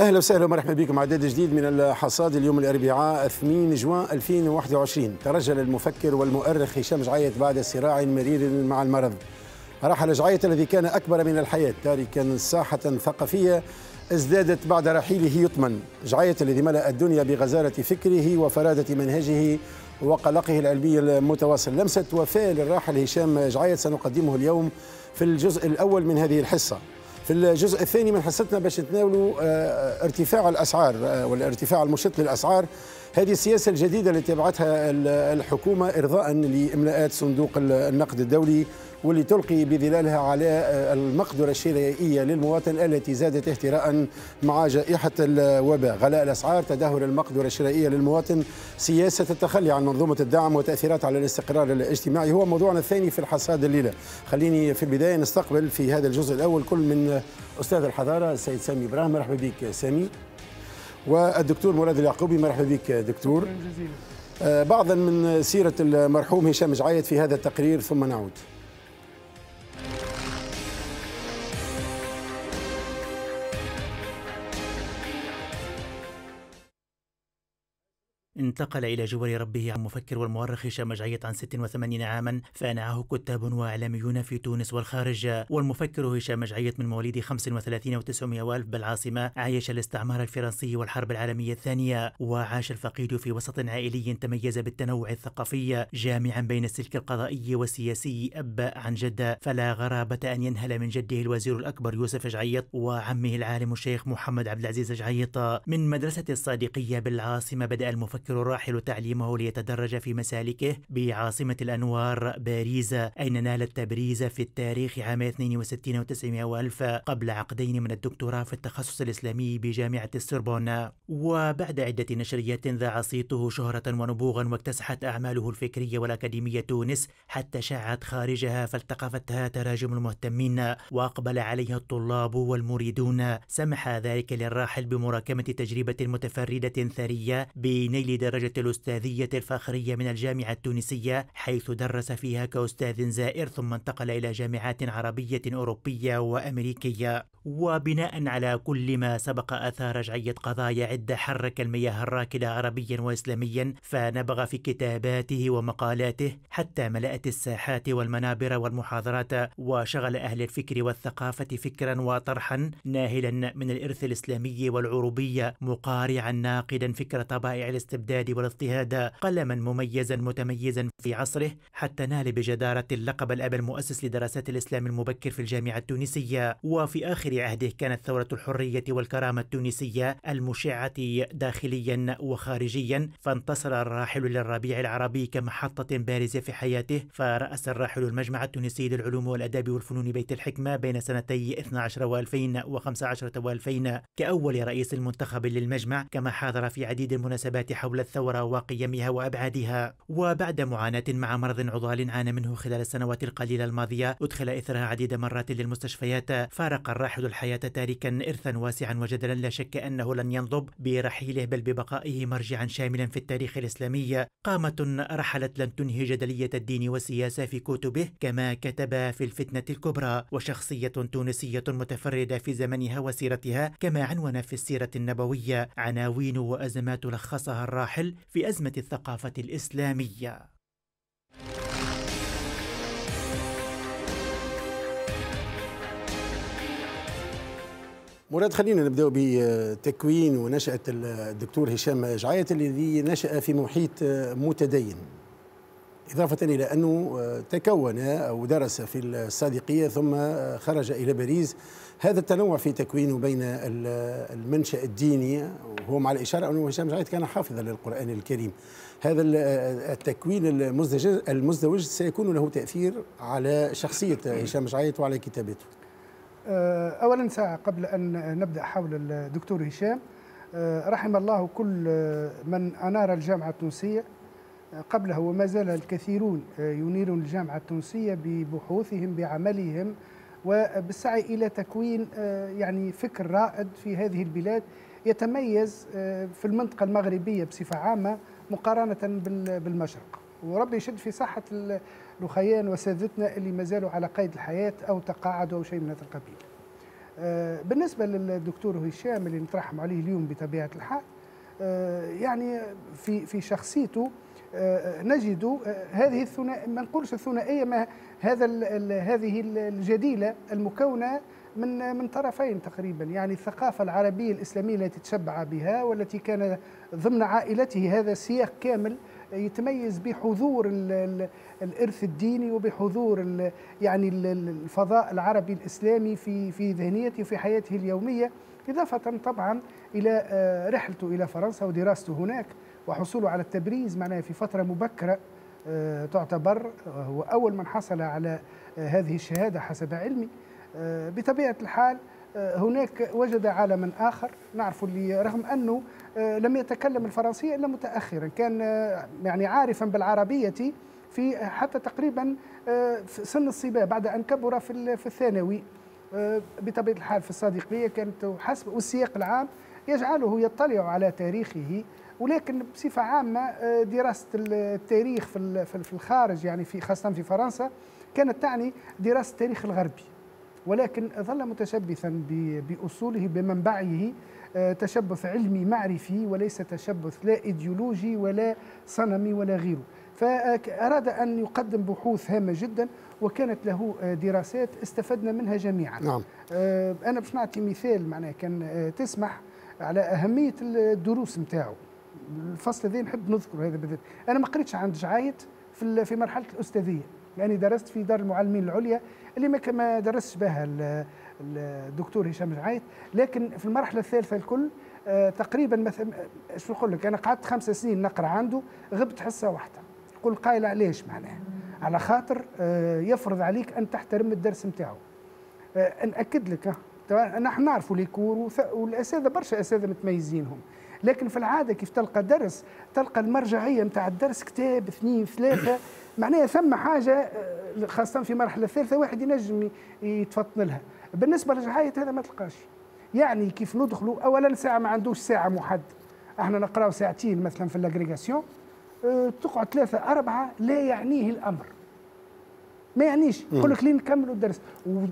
أهلا وسهلا ومرحبا بكم عدد جديد من الحصاد اليوم الأربعاء 8 جوان 2021 ترجل المفكر والمؤرخ هشام جعيت بعد صراع مرير مع المرض. رحل جعيت الذي كان أكبر من الحياة تاركا ساحة ثقافية ازدادت بعد رحيله يطمن. جعيت الذي ملأ الدنيا بغزارة فكره وفرادة منهجه وقلقه العلمي المتواصل. لمسة وفاء للراحل هشام جعيت سنقدمه اليوم في الجزء الأول من هذه الحصة. في الجزء الثاني من حصتنا باش نتناولوا آه، ارتفاع الأسعار آه، والارتفاع المشط للأسعار. هذه السياسة الجديدة اللي تبعتها الحكومة ارضاء لإملاءات صندوق النقد الدولي. واللي تلقي بظلالها على آه، المقدرة الشرائية للمواطن التي زادت اهتراء مع جائحة الوباء. غلاء الأسعار تدهور المقدرة الشرائية للمواطن. سياسة التخلي عن منظومة الدعم وتأثيرات على الاستقرار الاجتماعي هو موضوعنا الثاني في الحصاد الليلة. خليني في البداية نستقبل في هذا الجزء الأول كل من أستاذ الحضارة السيد سامي إبراهيم. مرحبا بك سامي. والدكتور مراد اليعقوبي مرحبا بك دكتور. آه، بعضا من سيرة المرحوم هشام جعيت في هذا التقرير ثم نعود. انتقل إلى جوار ربه عن مفكر والمؤرخ هشام جعيط عن 86 عاما فانعه كتاب وإعلاميون في تونس والخارج. والمفكر هشام جعيط من مواليد 35 و900 وألف بالعاصمة عايش الاستعمار الفرنسي والحرب العالمية الثانية وعاش الفقيد في وسط عائلي تميز بالتنوع الثقافي جامعا بين السلك القضائي والسياسي أب عن جد. فلا غرابة أن ينهل من جده الوزير الأكبر يوسف جعيط وعمه العالم الشيخ محمد عبد العزيز جعيط. من مدرسة الصادقية بالعاصمة بدأ المفكر يفكر الراحل تعليمه ليتدرج في مسالكه بعاصمة الأنوار باريس أين نال التبريز في التاريخ عام 62 و900 وألف قبل عقدين من الدكتوراه في التخصص الإسلامي بجامعة السربون وبعد عدة نشريات ذاع صيته شهرة ونبوغا واكتسحت أعماله الفكرية والأكاديمية تونس حتى شاعت خارجها فالتقفتها تراجم المهتمين وأقبل عليها الطلاب والمريدون. سمح ذلك للراحل بمراكمة تجربة متفردة ثرية بنيل درجة الأستاذية الفاخرية من الجامعة التونسية حيث درس فيها كأستاذ زائر ثم انتقل إلى جامعات عربية أوروبية وأمريكية. وبناء على كل ما سبق أثار رجعية قضايا عدة حرك المياه الراكدة عربيا وإسلاميا فنبغ في كتاباته ومقالاته حتى ملأت الساحات والمنابر والمحاضرات وشغل أهل الفكر والثقافة فكرا وطرحا ناهلا من الإرث الإسلامي والعروبي مقارعا ناقدا فكر طبائع الاستبداد والاضطهاد قلما مميزا متميزا في عصره حتى نال بجدارة اللقب الأب المؤسس لدراسات الإسلام المبكر في الجامعة التونسية. وفي آخر عهده كانت ثورة الحرية والكرامة التونسية المشعة داخليا وخارجيا فانتصر الراحل للربيع العربي كمحطة بارزة في حياته فرأس الراحل المجمع التونسي للعلوم والأداب والفنون بيت الحكمة بين سنتي 12 و2000 و15 و2000 كأول رئيس المنتخب للمجمع كما حاضر في عديد المناسبات حول الثورة وقيمها وأبعادها. وبعد معاناة مع مرض عضال عانى منه خلال السنوات القليلة الماضية أدخل إثرها عديد مرات للمستشفيات. فارق الراحل الحياة تاركا إرثا واسعا وجدلا لا شك أنه لن ينضب برحيله بل ببقائه مرجعا شاملا في التاريخ الإسلامي. قامة رحلت لن تنهي جدلية الدين والسياسة في كتبه كما كتب في الفتنة الكبرى. وشخصية تونسية متفردة في زمنها وسيرتها كما عنون في السيرة النبوية عناوين وأزمات لخصها الراحل في أزمة الثقافة الإسلامية. مراد خلينا نبدأ بتكوين ونشأة الدكتور هشام جعيت الذي نشأ في محيط متدين. إضافة إلى أنه تكون أو درس في الصادقية ثم خرج إلى باريس هذا التنوع في تكوينه بين المنشأ الديني وهو مع الإشارة أنه هشام جعيت كان حافظا للقرآن الكريم. هذا التكوين المزدوج, المزدوج سيكون له تأثير على شخصية هشام جعيت وعلى كتابته. آه، أولا ساعة قبل أن نبدأ حول الدكتور هشام آه، رحم الله كل من أنار الجامعة التونسية. قبله وما زال الكثيرون ينيرون الجامعة التونسية ببحوثهم بعملهم وبالسعي إلى تكوين يعني فكر رائد في هذه البلاد يتميز في المنطقة المغربية بصفة عامة مقارنة بالمشرق. وربي يشد في صحة الأخيان وسادتنا اللي ما زالوا على قيد الحياة أو تقاعدوا أو شيء من هذا القبيل. بالنسبة للدكتور هشام اللي نترحم عليه اليوم بطبيعة الحال يعني في في شخصيته نجد هذه الثنائية ما نقولش الثنائية ما هذا هذه الجديلة المكونة من من طرفين تقريبا يعني الثقافة العربية الإسلامية التي تشبع بها والتي كان ضمن عائلته هذا سياق كامل يتميز بحضور الإرث الديني وبحضور يعني الفضاء العربي الإسلامي في في ذهنيته وفي حياته اليومية إضافة طبعا إلى آه، رحلته إلى فرنسا ودراسته هناك. وحصوله على التبريز معناها في فترة مبكرة آه، تعتبر هو أول من حصل على آه، هذه الشهادة حسب علمي. بطبيعة الحال هناك وجد عالما آخر. نعرف اللي رغم أنه لم يتكلم الفرنسية إلا متأخرا. كان يعني عارفا بالعربية في حتى تقريبا في سن الصبا بعد أن كبر في الثانوي. بطبيعة الحال في الصديقية كانت حسب والسياق العام يجعله يطلع على تاريخه ولكن بصفة عامة دراسة التاريخ في الخارج يعني في خاصة في فرنسا كانت تعني دراسة التاريخ الغربي. ولكن ظل متشبثا بأصوله بمنبعه آه، تشبث علمي معرفي وليس تشبث لا إيديولوجي ولا صنمي ولا غيره. فأراد أن يقدم بحوث هامة جدا وكانت له آه، دراسات استفدنا منها جميعا. نعم. آه، أنا باش نعطي مثال معناه كان تسمح على أهمية الدروس نتاعو. الفصل الذي نحب نذكر هذا بالذات. أنا ما قريتش عند جعايت في في مرحلة الأستاذية لأني درست في دار المعلمين العليا اللي ما ما درسش بها الدكتور هشام جعايت لكن في المرحلة الثالثة الكل آه، تقريبا مثلا شو نقول لك أنا قعدت خمس سنين نقرأ عنده غبت حصة واحدة. يقول قايل علاش معناها؟ على خاطر آه، يفرض عليك أن تحترم الدرس نتاعو. آه، ناكد لك نحن نعرفوا لي كور والأساتذة برشا أساتذة متميزين هم لكن في العادة كيف تلقى درس تلقى المرجعية نتاع الدرس كتاب اثنين ثلاثة معناها ثم حاجة خاصة في المرحله الثالثه واحد ينجم يتفطن لها. بالنسبة للجحاية هذا ما تلقاش. يعني كيف ندخلوا اولا ساعة ما عندوش ساعة محدده إحنا نقراو ساعتين مثلا في الاغريغاسيون أه تقعد ثلاثة أربعة لا يعنيه الأمر. ما يعنيش. يقول لك لين نكملوا الدرس.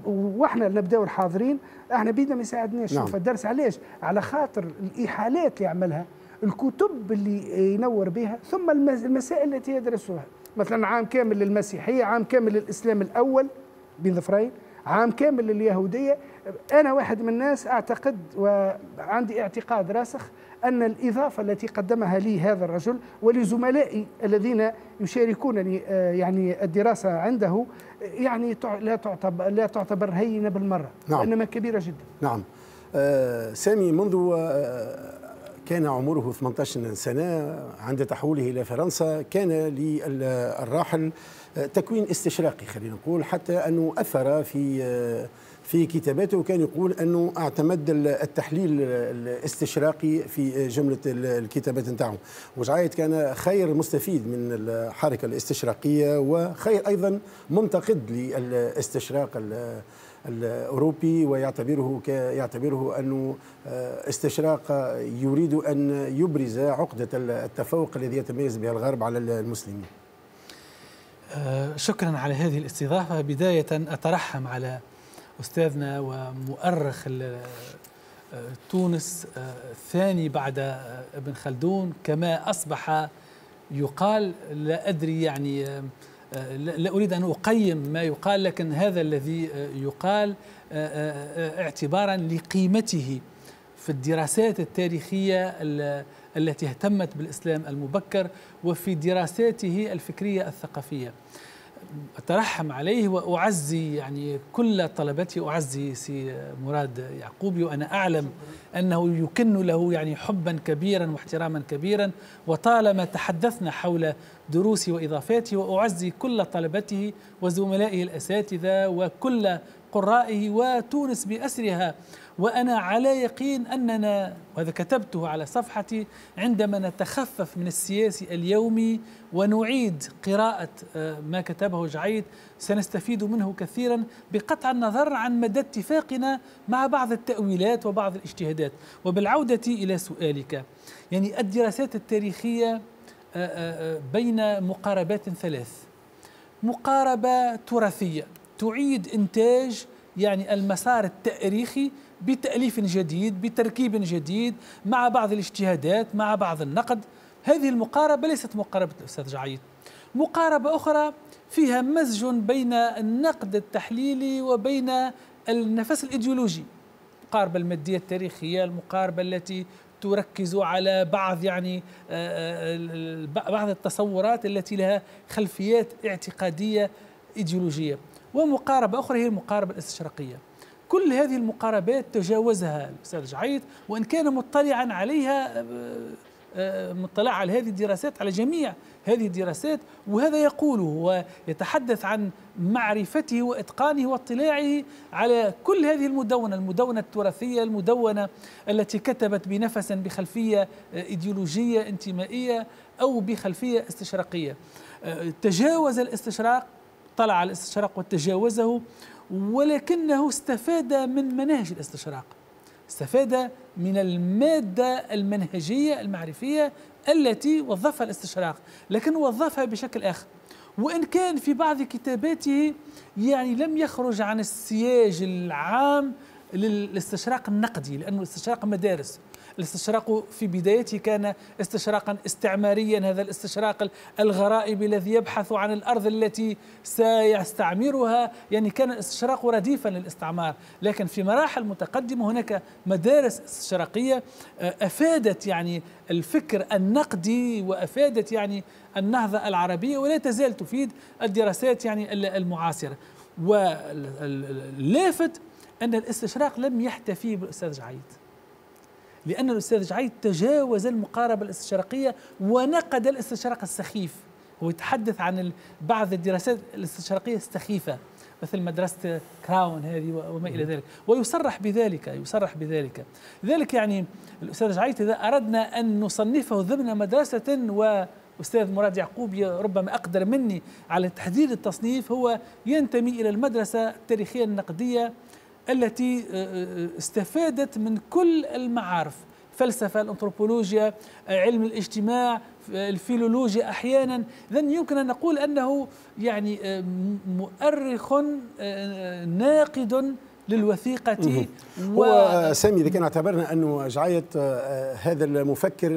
وإحنا نبداو الحاضرين إحنا بيدنا ما يساعدناش. نعم. الدرس علاش؟ على خاطر الإحالات اللي يعملها الكتب اللي ينور بها ثم المسائل التي يدرسها مثلا عام كامل للمسيحية عام كامل للإسلام الأول بين ظفرين عام كامل لليهودية. أنا واحد من الناس أعتقد وعندي اعتقاد راسخ أن الإضافة التي قدمها لي هذا الرجل ولزملائي الذين يشاركونني آه، يعني الدراسة عنده يعني لا تعتبر لا تعتبر هينة بالمرة نعم. وإنما كبيرة جدا نعم آه سامي منذ آه كان عمره 18 سنة عند تحوله إلى فرنسا كان للراحل تكوين استشراقي خلينا نقول حتى أنه أثر في في كتاباته وكان يقول أنه اعتمد التحليل الاستشراقي في جملة الكتابات نتاعه وجعايد كان خير مستفيد من الحركة الاستشراقية وخير أيضا منتقد للاستشراق الأوروبي ويعتبره يعتبره أنه استشراق يريد أن يبرز عقدة التفوق الذي يتميز بها الغرب على المسلمين. آه، شكرا على هذه الاستضافة بداية أترحم على أستاذنا ومؤرخ آه، تونس آه، الثاني بعد ابن خلدون كما أصبح يقال لا أدري يعني لا أريد أن أقيم ما يقال لكن هذا الذي يقال اعتبارا لقيمته في الدراسات التاريخية التي اهتمت بالإسلام المبكر وفي دراساته الفكرية الثقافية. أترحم عليه وأعزي يعني كل طلبتي أعزي سي مراد يعقوبي وأنا أعلم أنه يكن له يعني حبا كبيرا واحتراما كبيرا. وطالما تحدثنا حول دروسي وإضافاتي وأعزي كل طلبته وزملائه الأساتذة وكل قرائه وتونس بأسرها. وأنا على يقين أننا وهذا كتبته على صفحتي عندما نتخفف من السياسي اليومي ونعيد قراءة آه، ما كتبه جعيد. سنستفيد منه كثيرا بقطع النظر عن مدى اتفاقنا مع بعض التأويلات وبعض الاجتهادات. وبالعودة إلى سؤالك يعني الدراسات التاريخية آه، آه، بين مقاربات ثلاث. مقاربة تراثية تعيد إنتاج يعني المسار التاريخي بتأليف جديد بتركيب جديد مع بعض الاجتهادات مع بعض النقد. هذه المقاربة ليست مقاربة الأستاذ جعيد. مقاربة أخرى فيها مزج بين النقد التحليلي وبين النفس الإيديولوجي. المقاربة المادية التاريخية المقاربة التي تركز على بعض يعني آه، آه، بعض التصورات التي لها خلفيات اعتقادية إيديولوجية. ومقاربة أخرى هي المقاربة الاستشراقية. كل هذه المقاربات تجاوزها الأستاذ جعيد وإن كان مطلعا عليها آه، مطلع على هذه الدراسات على جميع هذه الدراسات وهذا يقوله ويتحدث عن معرفته وإتقانه واطلاعه على كل هذه المدونة، المدونة التراثية، المدونة التي كتبت بنفس بخلفية آه، إيديولوجية انتمائية أو بخلفية استشراقية. آه، تجاوز الاستشراق طلع على الاستشراق وتجاوزه ولكنه استفاد من مناهج الاستشراق. استفاد من المادة المنهجية المعرفية التي وظفها الاستشراق لكن وظفها بشكل آخر. وإن كان في بعض كتاباته يعني لم يخرج عن السياج العام للاستشراق النقدي لأنه الاستشراق مدارس. الاستشراق في بدايته كان استشراقا استعماريا هذا الاستشراق الغرائبي الذي يبحث عن الأرض التي سيستعمرها. يعني كان الاستشراق رديفا للاستعمار لكن في مراحل متقدمة هناك مدارس استشراقية آه، أفادت يعني الفكر النقدي وأفادت يعني النهضة العربية ولا تزال تفيد الدراسات يعني المعاصرة. واللافت أن الاستشراق لم يحتفي بالاستاذ جعيد. لأن الأستاذ جعيد تجاوز المقاربة الاستشراقية ونقد الاستشراق السخيف. هو يتحدث عن بعض الدراسات الاستشراقية السخيفة مثل مدرسة كراون هذه وما إلى ذلك. ويصرح بذلك يصرح بذلك. لذلك يعني الأستاذ جعيد إذا أردنا أن نصنفه ضمن مدرسة و أستاذ مراد يعقوب ربما أقدر مني على تحديد التصنيف هو ينتمي إلى المدرسة التاريخية النقدية التي آه، آه، استفادت من كل المعارف. فلسفة الأنثروبولوجيا علم الاجتماع الفيلولوجيا أحيانا. إذا يمكن أن نقول أنه يعني آه، مؤرخ ناقد للوثيقة و... هو سامي إذا كان اعتبرنا أنه جعية آه، هذا المفكر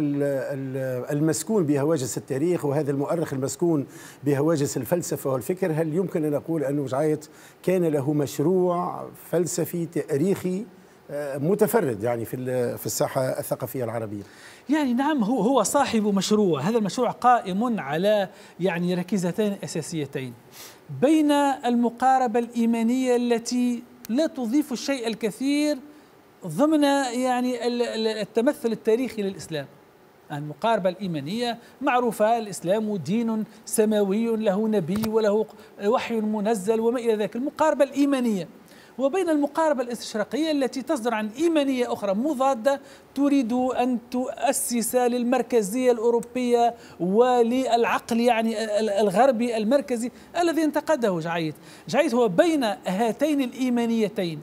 المسكون بهواجس التاريخ وهذا المؤرخ المسكون بهواجس الفلسفة والفكر هل يمكن أن نقول أنه جعية كان له مشروع فلسفي تاريخي آه، متفرد يعني في في الساحة الثقافية العربية؟ يعني نعم هو هو صاحب مشروع. هذا المشروع قائم على يعني ركيزتين أساسيتين. بين المقاربة الإيمانية التي لا تضيف الشيء الكثير ضمن يعني التمثل التاريخي للإسلام. المقاربة الإيمانية معروفة الإسلام دين سماوي له نبي وله وحي منزل وما إلى ذلك. المقاربة الإيمانية. وبين المقاربة الاستشراقية التي تصدر عن إيمانية أخرى مضادة تريد أن تؤسس للمركزية الأوروبية وللعقل يعني الغربي المركزي الذي انتقده جعيد. جعيد هو بين هاتين الإيمانيتين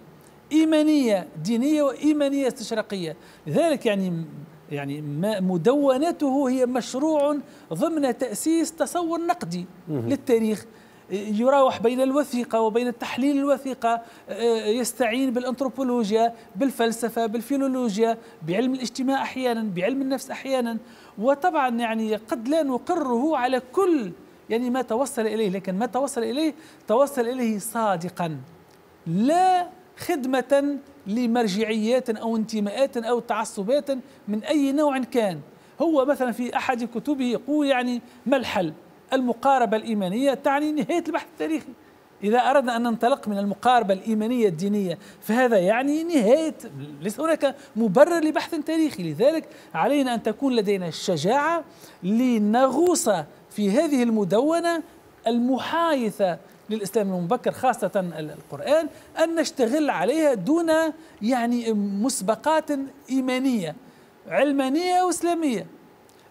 إيمانية دينية وإيمانية استشراقية. لذلك يعني يعني مدونته هي مشروع ضمن تأسيس تصور نقدي للتاريخ يراوح بين الوثيقة وبين التحليل الوثيقة آه، يستعين بالأنثروبولوجيا بالفلسفة بالفيلولوجيا بعلم الاجتماع أحيانا بعلم النفس أحيانا. وطبعا يعني قد لا نقره على كل يعني ما توصل إليه لكن ما توصل إليه توصل إليه صادقا. لا خدمة لمرجعيات أو انتماءات أو تعصبات من أي نوع كان. هو مثلا في أحد كتبه يقول يعني ما الحل المقاربة الإيمانية تعني نهاية البحث التاريخي. إذا أردنا أن ننطلق من المقاربة الإيمانية الدينية فهذا يعني نهاية ليس هناك مبرر لبحث تاريخي. لذلك علينا أن تكون لدينا الشجاعة لنغوص في هذه المدونة المحايثة للإسلام المبكر خاصة القرآن أن نشتغل عليها دون يعني مسبقات إيمانية علمانية وإسلامية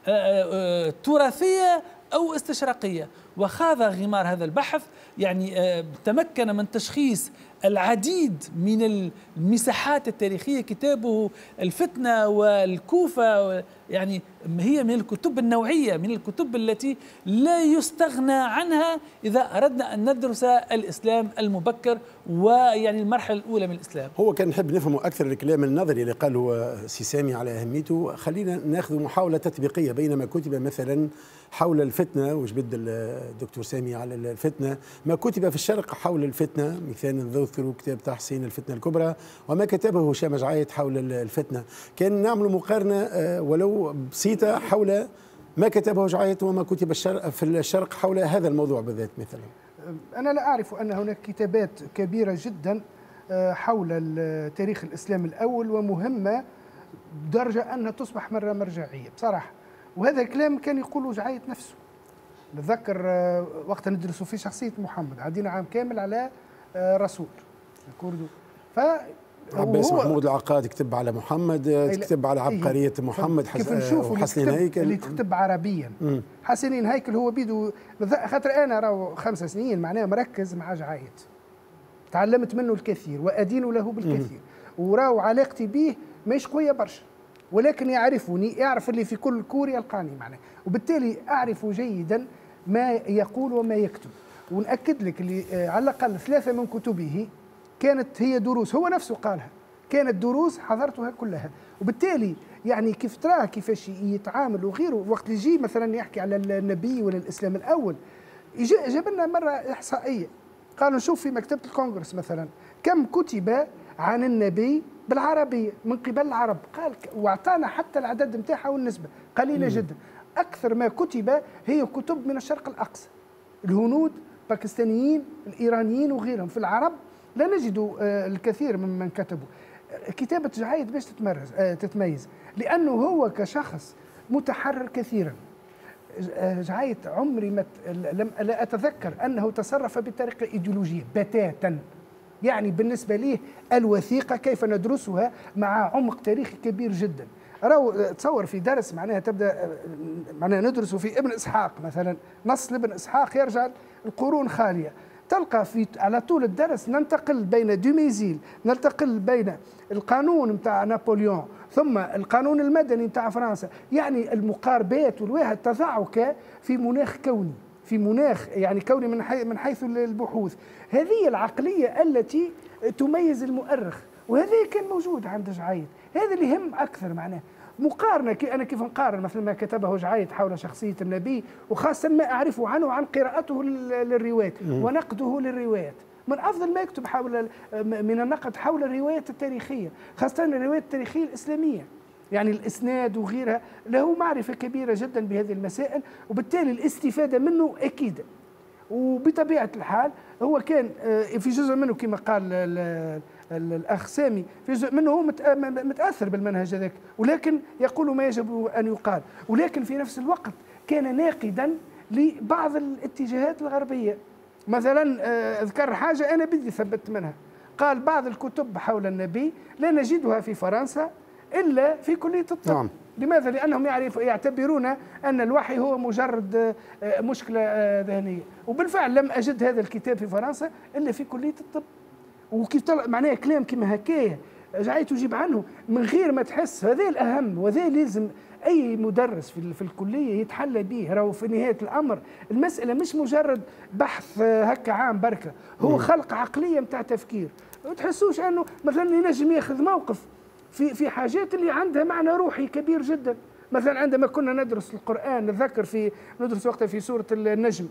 آه، آه، آه، تراثية أو استشراقية. وخاض غمار هذا البحث يعني آه، تمكن من تشخيص العديد من المساحات التاريخية كتابه الفتنة والكوفة يعني هي من الكتب النوعية من الكتب التي لا يستغنى عنها إذا أردنا أن ندرس الإسلام المبكر ويعني المرحلة الأولى من الإسلام. هو كان نحب نفهمه أكثر الكلام النظري اللي قاله سي سامي على أهميته. خلينا ناخذ محاولة تطبيقية بينما كتب مثلا حول الفتنة وش بد الدكتور سامي على الفتنة ما كتب في الشرق حول الفتنة. مثال نذكر كتاب تحسين الفتنة الكبرى وما كتبه هشام جعايت حول الفتنة. كان نعمل مقارنة آه، ولو بسيطة حول ما كتبه جعايت وما كتب في الشرق حول هذا الموضوع بالذات مثلا. أنا لا أعرف أن هناك كتابات كبيرة جدا آه، حول تاريخ الإسلام الأول ومهمة بدرجة أنها تصبح مرة مرجعية بصراحة. وهذا الكلام كان يقوله جعيت نفسه. نتذكر آه، وقت ندرسوا في شخصية محمد عدينا عام كامل على رسول. الكردو ف عباس محمود العقاد كتب على محمد كتب على عبقرية محمد كيف حسنين هيكل. اللي تكتب عربيا. حسنين هيكل هو بيدو خاطر أنا راهو خمس سنين معناها مركز مع جعايت تعلمت منه الكثير وأدين له بالكثير. وراو علاقتي به مش قوية برشا. ولكن يعرفني يعرف اللي في كل كور يلقاني معناه وبالتالي أعرف جيدا ما يقول وما يكتب. ونأكد لك اللي آه، على الأقل ثلاثة من كتبه كانت هي دروس هو نفسه قالها كانت دروس حضرتها كلها. وبالتالي يعني كيف تراه كيفاش يتعامل وغيره. وقت اللي يجي مثلا يحكي على النبي ولا الإسلام الأول جاب لنا مرة إحصائية. قالوا نشوف في مكتبة الكونغرس مثلا كم كتب عن النبي بالعربية من قبل العرب. قال وأعطانا حتى العدد نتاعها والنسبة. قليلة جدا. أكثر ما كتب هي كتب من الشرق الأقصى. الهنود باكستانيين الإيرانيين وغيرهم. في العرب لا نجد آه، الكثير ممن كتبوا. كتابة جعيد باش تتمرز آه، تتميز لأنه هو كشخص متحرر كثيرا. آه، جعيد عمري ما لم لا أتذكر أنه تصرف بطريقة إيديولوجية بتاتا. يعني بالنسبة لي الوثيقة كيف ندرسها مع عمق تاريخي كبير جدا. راهو تصور في درس معناها تبدأ معناها ندرس في ابن إسحاق مثلا. نص لابن إسحاق يرجع القرون خالية. تلقى في على طول الدرس ننتقل بين دوميزيل ننتقل بين القانون نتاع نابليون ثم القانون المدني نتاع فرنسا. يعني المقاربات والواحد تضعك في مناخ كوني في مناخ يعني كوني من حيث من حيث البحوث. هذه العقلية التي تميز المؤرخ وهذا كان موجود عند جعيد. هذا اللي يهم أكثر معناه. مقارنة كي أنا كيف نقارن؟ مثل ما كتبه جعيد حول شخصية النبي وخاصة ما أعرفه عنه عن قراءته للروايات ونقده للروايات. من أفضل ما يكتب حول من النقد حول الروايات التاريخية خاصة الروايات التاريخية الإسلامية. يعني الإسناد وغيرها له معرفة كبيرة جدا بهذه المسائل وبالتالي الاستفادة منه أكيدة. وبطبيعة الحال هو كان آه، في جزء منه كما قال الاخ سامي في جزء منه هو متأثر بالمنهج هذاك ولكن يقول ما يجب أن يقال ولكن في نفس الوقت كان ناقدا لبعض الاتجاهات الغربية. مثلا آه، أذكر حاجة أنا بدي ثبت منها. قال بعض الكتب حول النبي لا نجدها في فرنسا إلا في كلية الطب. نعم. لماذا؟ لأنهم يعرف يعتبرون أن الوحي هو مجرد آه، مشكلة آه، ذهنية. وبالفعل لم أجد هذا الكتاب في فرنسا إلا في كلية الطب. وكيف طلع معناها كلام كما هكايا جاي تجيب عنه. من غير ما تحس هذا الأهم وهذا لازم أي مدرس في, في الكلية يتحلى به راهو في نهاية الأمر المسألة مش مجرد بحث هكا عام بركة. هو خلق عقلية نتاع تفكير. ما تحسوش أنه مثلا ينجم ياخذ موقف في في حاجات اللي عندها معنى روحي كبير جدا. مثلا عندما كنا ندرس القرآن نتذكر في ندرس وقتها في سورة النجم.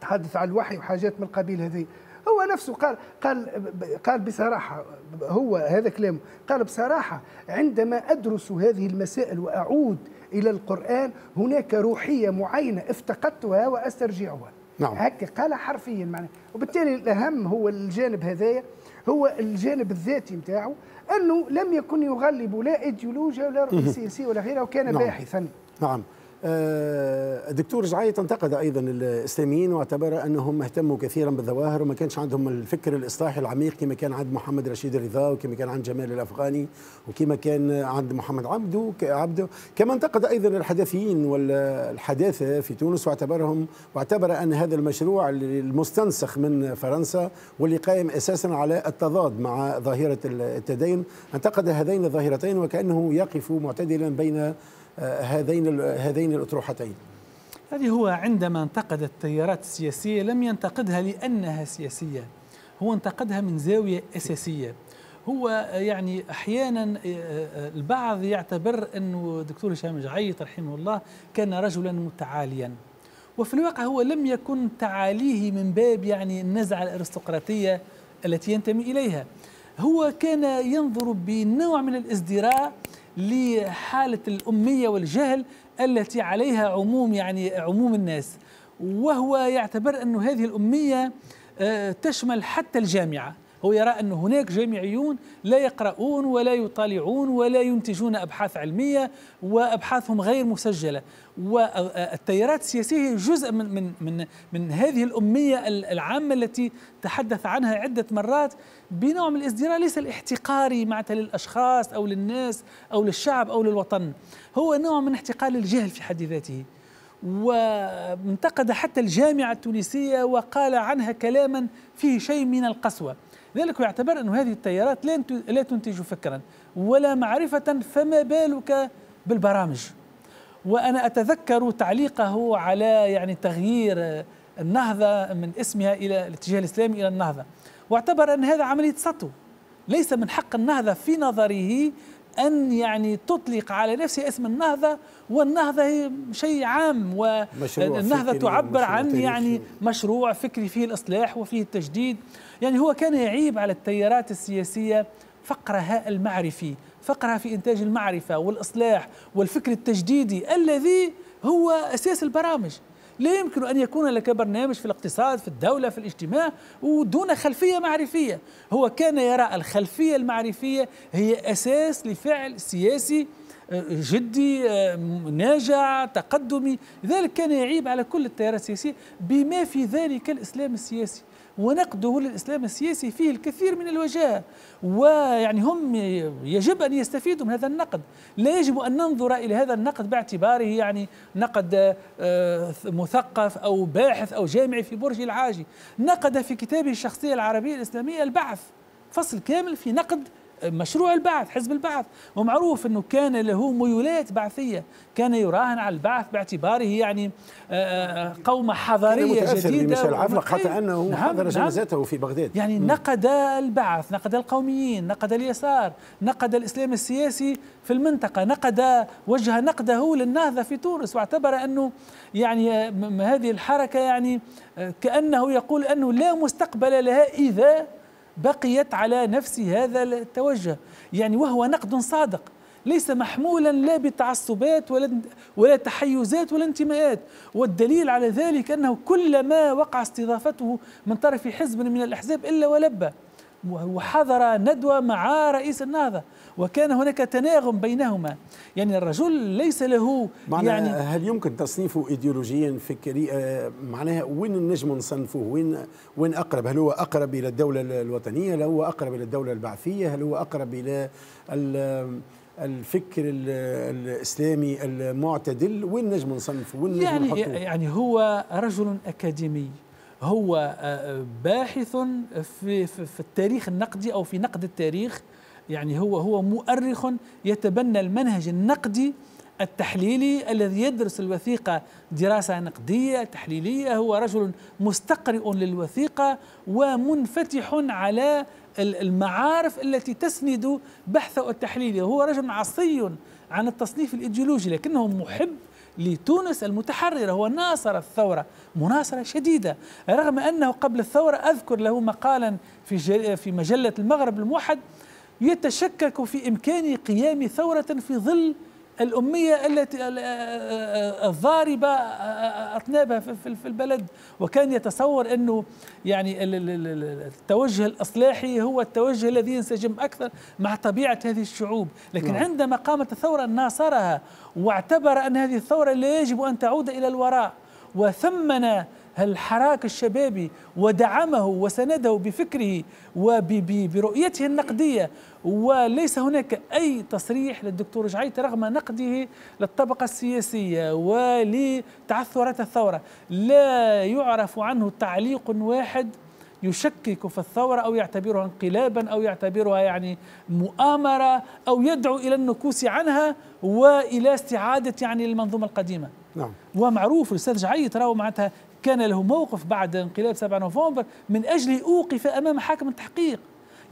تحدث عن الوحي وحاجات من القبيل هذه. هو نفسه قال قال قال بصراحة هو هذا كلامه قال بصراحة عندما أدرس هذه المسائل وأعود إلى القرآن هناك روحية معينة افتقدتها وأسترجعها. نعم. هكا قال حرفيا معناه وبالتالي الأهم هو الجانب هذايا هو الجانب الذاتي نتاعو أنه لم يكن يغلب لا إيديولوجيا ولا رؤية سياسية ولا غيرها وكان نعم. باحثا. نعم. الدكتور جعيط انتقد أيضا الإسلاميين واعتبر أنهم اهتموا كثيرا بالظواهر وما كانش عندهم الفكر الإصلاحي العميق كما كان عند محمد رشيد الرضا وكما كان عند جمال الأفغاني وكما كان عند محمد عبده عبده كما انتقد أيضا الحداثيين والحداثة في تونس واعتبرهم واعتبر أن هذا المشروع المستنسخ من فرنسا واللي قائم أساسا على التضاد مع ظاهرة التدين انتقد هذين الظاهرتين وكأنه يقف معتدلا بين هذين هذين الأطروحتين. هذه هو عندما انتقد التيارات السياسية لم ينتقدها لأنها سياسية هو انتقدها من زاوية أساسية. هو يعني أحيانا البعض يعتبر أنه الدكتور هشام جعيط رحمه الله كان رجلا متعاليا. وفي الواقع هو لم يكن تعاليه من باب يعني النزعة الأرستقراطية التي ينتمي إليها. هو كان ينظر بنوع من الازدراء لحالة الأمية والجهل التي عليها عموم يعني عموم الناس. وهو يعتبر أن هذه الأمية آه، تشمل حتى الجامعة. هو يرى أن هناك جامعيون لا يقرؤون ولا يطالعون ولا ينتجون أبحاث علمية وأبحاثهم غير مسجلة. والتيارات السياسية جزء من, من, من, من هذه الأمية العامة التي تحدث عنها عدة مرات بنوع من الازدراء ليس الاحتقاري معناتها للأشخاص أو للناس أو للشعب أو للوطن. هو نوع من احتقار الجهل في حد ذاته. وانتقد حتى الجامعة التونسية وقال عنها كلاما فيه شيء من القسوة. ذلك يعتبر أن هذه التيارات لا تنتج فكرا ولا معرفة فما بالك بالبرامج. وأنا أتذكر تعليقه على يعني تغيير النهضة من اسمها إلى الاتجاه الإسلامي إلى النهضة. واعتبر أن هذا عملية سطو ليس من حق النهضة في نظره أن يعني تطلق على نفسها اسم النهضة والنهضة هي شيء عام والنهضة تعبر عن يعني مشروع فكري فيه الإصلاح وفيه التجديد. يعني هو كان يعيب على التيارات السياسية فقرها المعرفي فقرها في إنتاج المعرفة والإصلاح والفكر التجديدي الذي هو أساس البرامج. لا يمكن أن يكون لك برنامج في الاقتصاد في الدولة في الاجتماع ودون خلفية معرفية. هو كان يرى الخلفية المعرفية هي أساس لفعل سياسي آه، جدي آه، ناجع تقدمي. لذلك كان يعيب على كل التيارات السياسية بما في ذلك الإسلام السياسي. ونقده للإسلام السياسي فيه الكثير من الوجاه ويعني هم يجب أن يستفيدوا من هذا النقد. لا يجب أن ننظر إلى هذا النقد باعتباره يعني نقد آه، مثقف أو باحث أو جامعي في برج العاجي. نقد في كتابه الشخصية العربية الإسلامية البعث. فصل كامل في نقد مشروع البعث حزب البعث. ومعروف أنه كان له ميولات بعثية. كان يراهن على البعث باعتباره يعني آه، آه، قومة حضارية جديدة ميشيل عفلق حتى أنه نعم حضر نعم. جنازته نعم في بغداد. يعني م. نقد البعث نقد القوميين نقد اليسار نقد الإسلام السياسي في المنطقة نقد وجه نقده للنهضة في تونس. واعتبر أنه يعني هذه الحركة يعني آه، كأنه يقول أنه لا مستقبل لها إذا بقيت على نفس هذا التوجه. يعني وهو نقد صادق ليس محمولا لا بتعصبات ولا ولا تحيزات ولا انتماءات. والدليل على ذلك أنه كلما وقع استضافته من طرف حزب من الأحزاب إلا ولبى وحضر ندوة مع رئيس النهضة وكان هناك تناغم بينهما. يعني الرجل ليس له يعني هل يمكن تصنيفه ايديولوجيا فكري آه، معناها وين نجم نصنفه؟ وين وين أقرب؟ هل هو أقرب إلى الدولة الوطنية؟ هل هو أقرب إلى الدولة البعثية؟ هل هو أقرب إلى الفكر الإسلامي المعتدل؟ وين نجم نصنفه؟ وين نجم يعني نحطه؟ يعني هو رجل أكاديمي. هو آه، آه، باحث في, في التاريخ النقدي أو في نقد التاريخ. يعني هو هو مؤرخ يتبنى المنهج النقدي التحليلي الذي يدرس الوثيقة دراسة نقدية تحليلية. هو رجل مستقرئ للوثيقة ومنفتح على المعارف التي تسند بحثه التحليلي. هو رجل عصي عن التصنيف الإيديولوجي لكنه محب لتونس المتحررة هو ناصر الثورة مناصرة شديدة. رغم أنه قبل الثورة أذكر له مقالا في, في مجلة المغرب الموحد يتشكك في إمكان قيام ثورة في ظل الأمية التي الضاربة أطنابها في البلد وكان يتصور أنه يعني التوجه الإصلاحي هو التوجه الذي ينسجم أكثر مع طبيعة هذه الشعوب لكن نعم. عندما قامت الثورة ناصرها واعتبر أن هذه الثورة لا يجب أن تعود إلى الوراء وثمن الحراك الشبابي ودعمه وسنده بفكره وبرؤيته النقدية؟ وليس هناك أي تصريح للدكتور جعيت رغم نقده للطبقة السياسية ولتعثرات الثورة. لا يعرف عنه تعليق واحد يشكك في الثورة أو يعتبرها انقلابا أو يعتبرها يعني مؤامرة أو يدعو إلى النكوس عنها وإلى استعادة يعني المنظومة القديمة. نعم. ومعروف الأستاذ جعيت راهو معناتها كان له موقف بعد انقلاب 7 نوفمبر من أجله أوقف أمام حاكم التحقيق.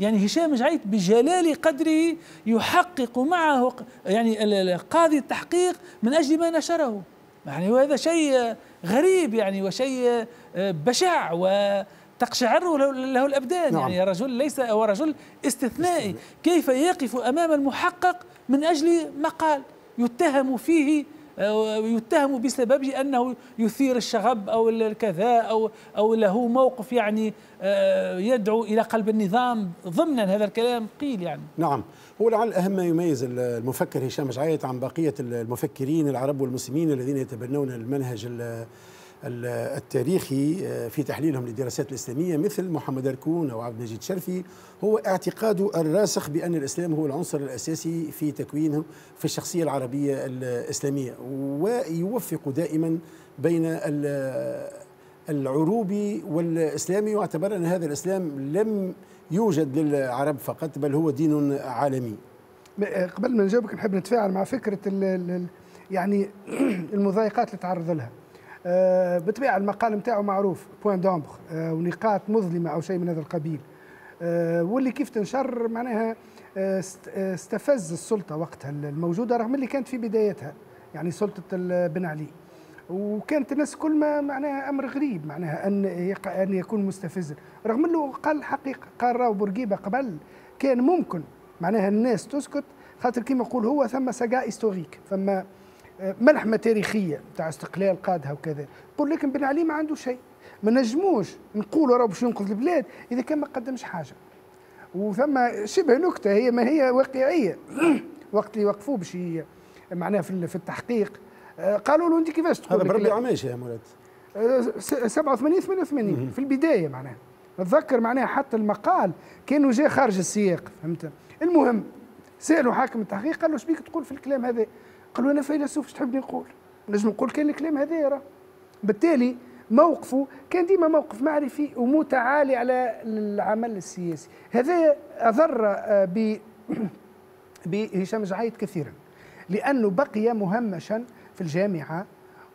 يعني هشام جعيت بجلال قدره يحقق معه يعني قاضي التحقيق من أجل ما نشره. يعني وهذا شيء غريب يعني وشيء بشع وتقشعر له الأبدان. نعم. يعني رجل ليس هو رجل استثنائي. كيف يقف أمام المحقق من أجل مقال يتهم فيه يتهم بسببه أنه يثير الشغب أو الكذا أو أو له موقف يعني آه، يدعو إلى قلب النظام ضمنا هذا الكلام. قيل يعني. نعم. هو لعل أهم ما يميز المفكر هشام جعيت عن بقية المفكرين العرب والمسلمين الذين يتبنون المنهج التاريخي آه، في تحليلهم للدراسات الإسلامية مثل محمد أركون أو عبد المجيد شرفي هو اعتقاده الراسخ بأن الإسلام هو العنصر الأساسي في تكوينه في الشخصية العربية الإسلامية ويوفق دائما بين العروبي والإسلامي واعتبر أن هذا الإسلام لم يوجد للعرب فقط بل هو دين عالمي. قبل ما نجاوبك نحب نتفاعل مع فكرة يعني المضايقات اللي تعرض لها. آه، بالطبيعه المقال نتاعو معروف بوان دومبر آه، ونقاط مظلمة أو شيء من هذا القبيل. آه، واللي كيف تنشر معناها استفز السلطة وقتها الموجودة رغم اللي كانت في بدايتها يعني سلطة بن علي. وكانت الناس كل ما معناها أمر غريب معناها أن أن يكون مستفزا رغم إنه قال الحقيقة قال راهو بورقيبة قبل كان ممكن معناها الناس تسكت خاطر كما يقول هو ثم سجا استوريك ثم ملحمة تاريخية تاع استقلال قادها وكذا. يقول لكن بن علي ما عنده شيء. ما نجموش نقولوا راه باش ينقذ البلاد إذا كان ما قدمش حاجة. وثم شبه نكتة هي ما هي واقعية. وقت اللي وقفوه باش معناها في التحقيق آه، قالوا له أنت كيفاش تقول هذا بربي عماش يا مراد 87 88 في البداية معناها. نتذكر معناها حتى المقال كانوا جاي خارج السياق فهمت؟ المهم سألوا حاكم التحقيق قال له إيش بيك تقول في الكلام هذا؟ قالوا أنا فيلسوف تحب نقول. نجم نقول كان الكلام هذا راه. بالتالي موقفه كان ديما موقف معرفي ومتعالي على العمل السياسي. هذا أضر آه، ب بهشام جعيد كثيرا. لأنه بقي مهمشا في الجامعة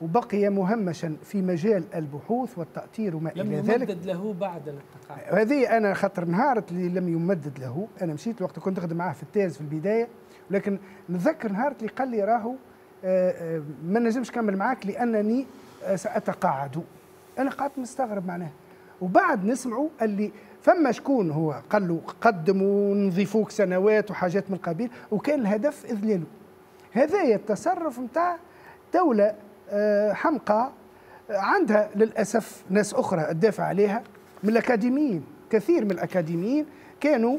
وبقي مهمشا في مجال البحوث والتأطير وما إلى ذلك. لم يمدد له بعد التقاعد هذه أنا خاطر نهار اللي لم يمدد له. أنا مشيت وقت كنت أخدم معاه في التاز في البداية. لكن نتذكر نهار اللي قال لي راهو آه، آه، ما نجمش نكمل معاك لأنني آه، سأتقاعد. أنا قعدت مستغرب معناها وبعد نسمعوا اللي فما شكون هو؟ قال له قدموا نضيفوك سنوات وحاجات من القبيل وكان الهدف اذلاله هذا التصرف نتاع دولة حمقى عندها للأسف ناس أخرى تدافع عليها من الأكاديميين كثير من الأكاديميين كانوا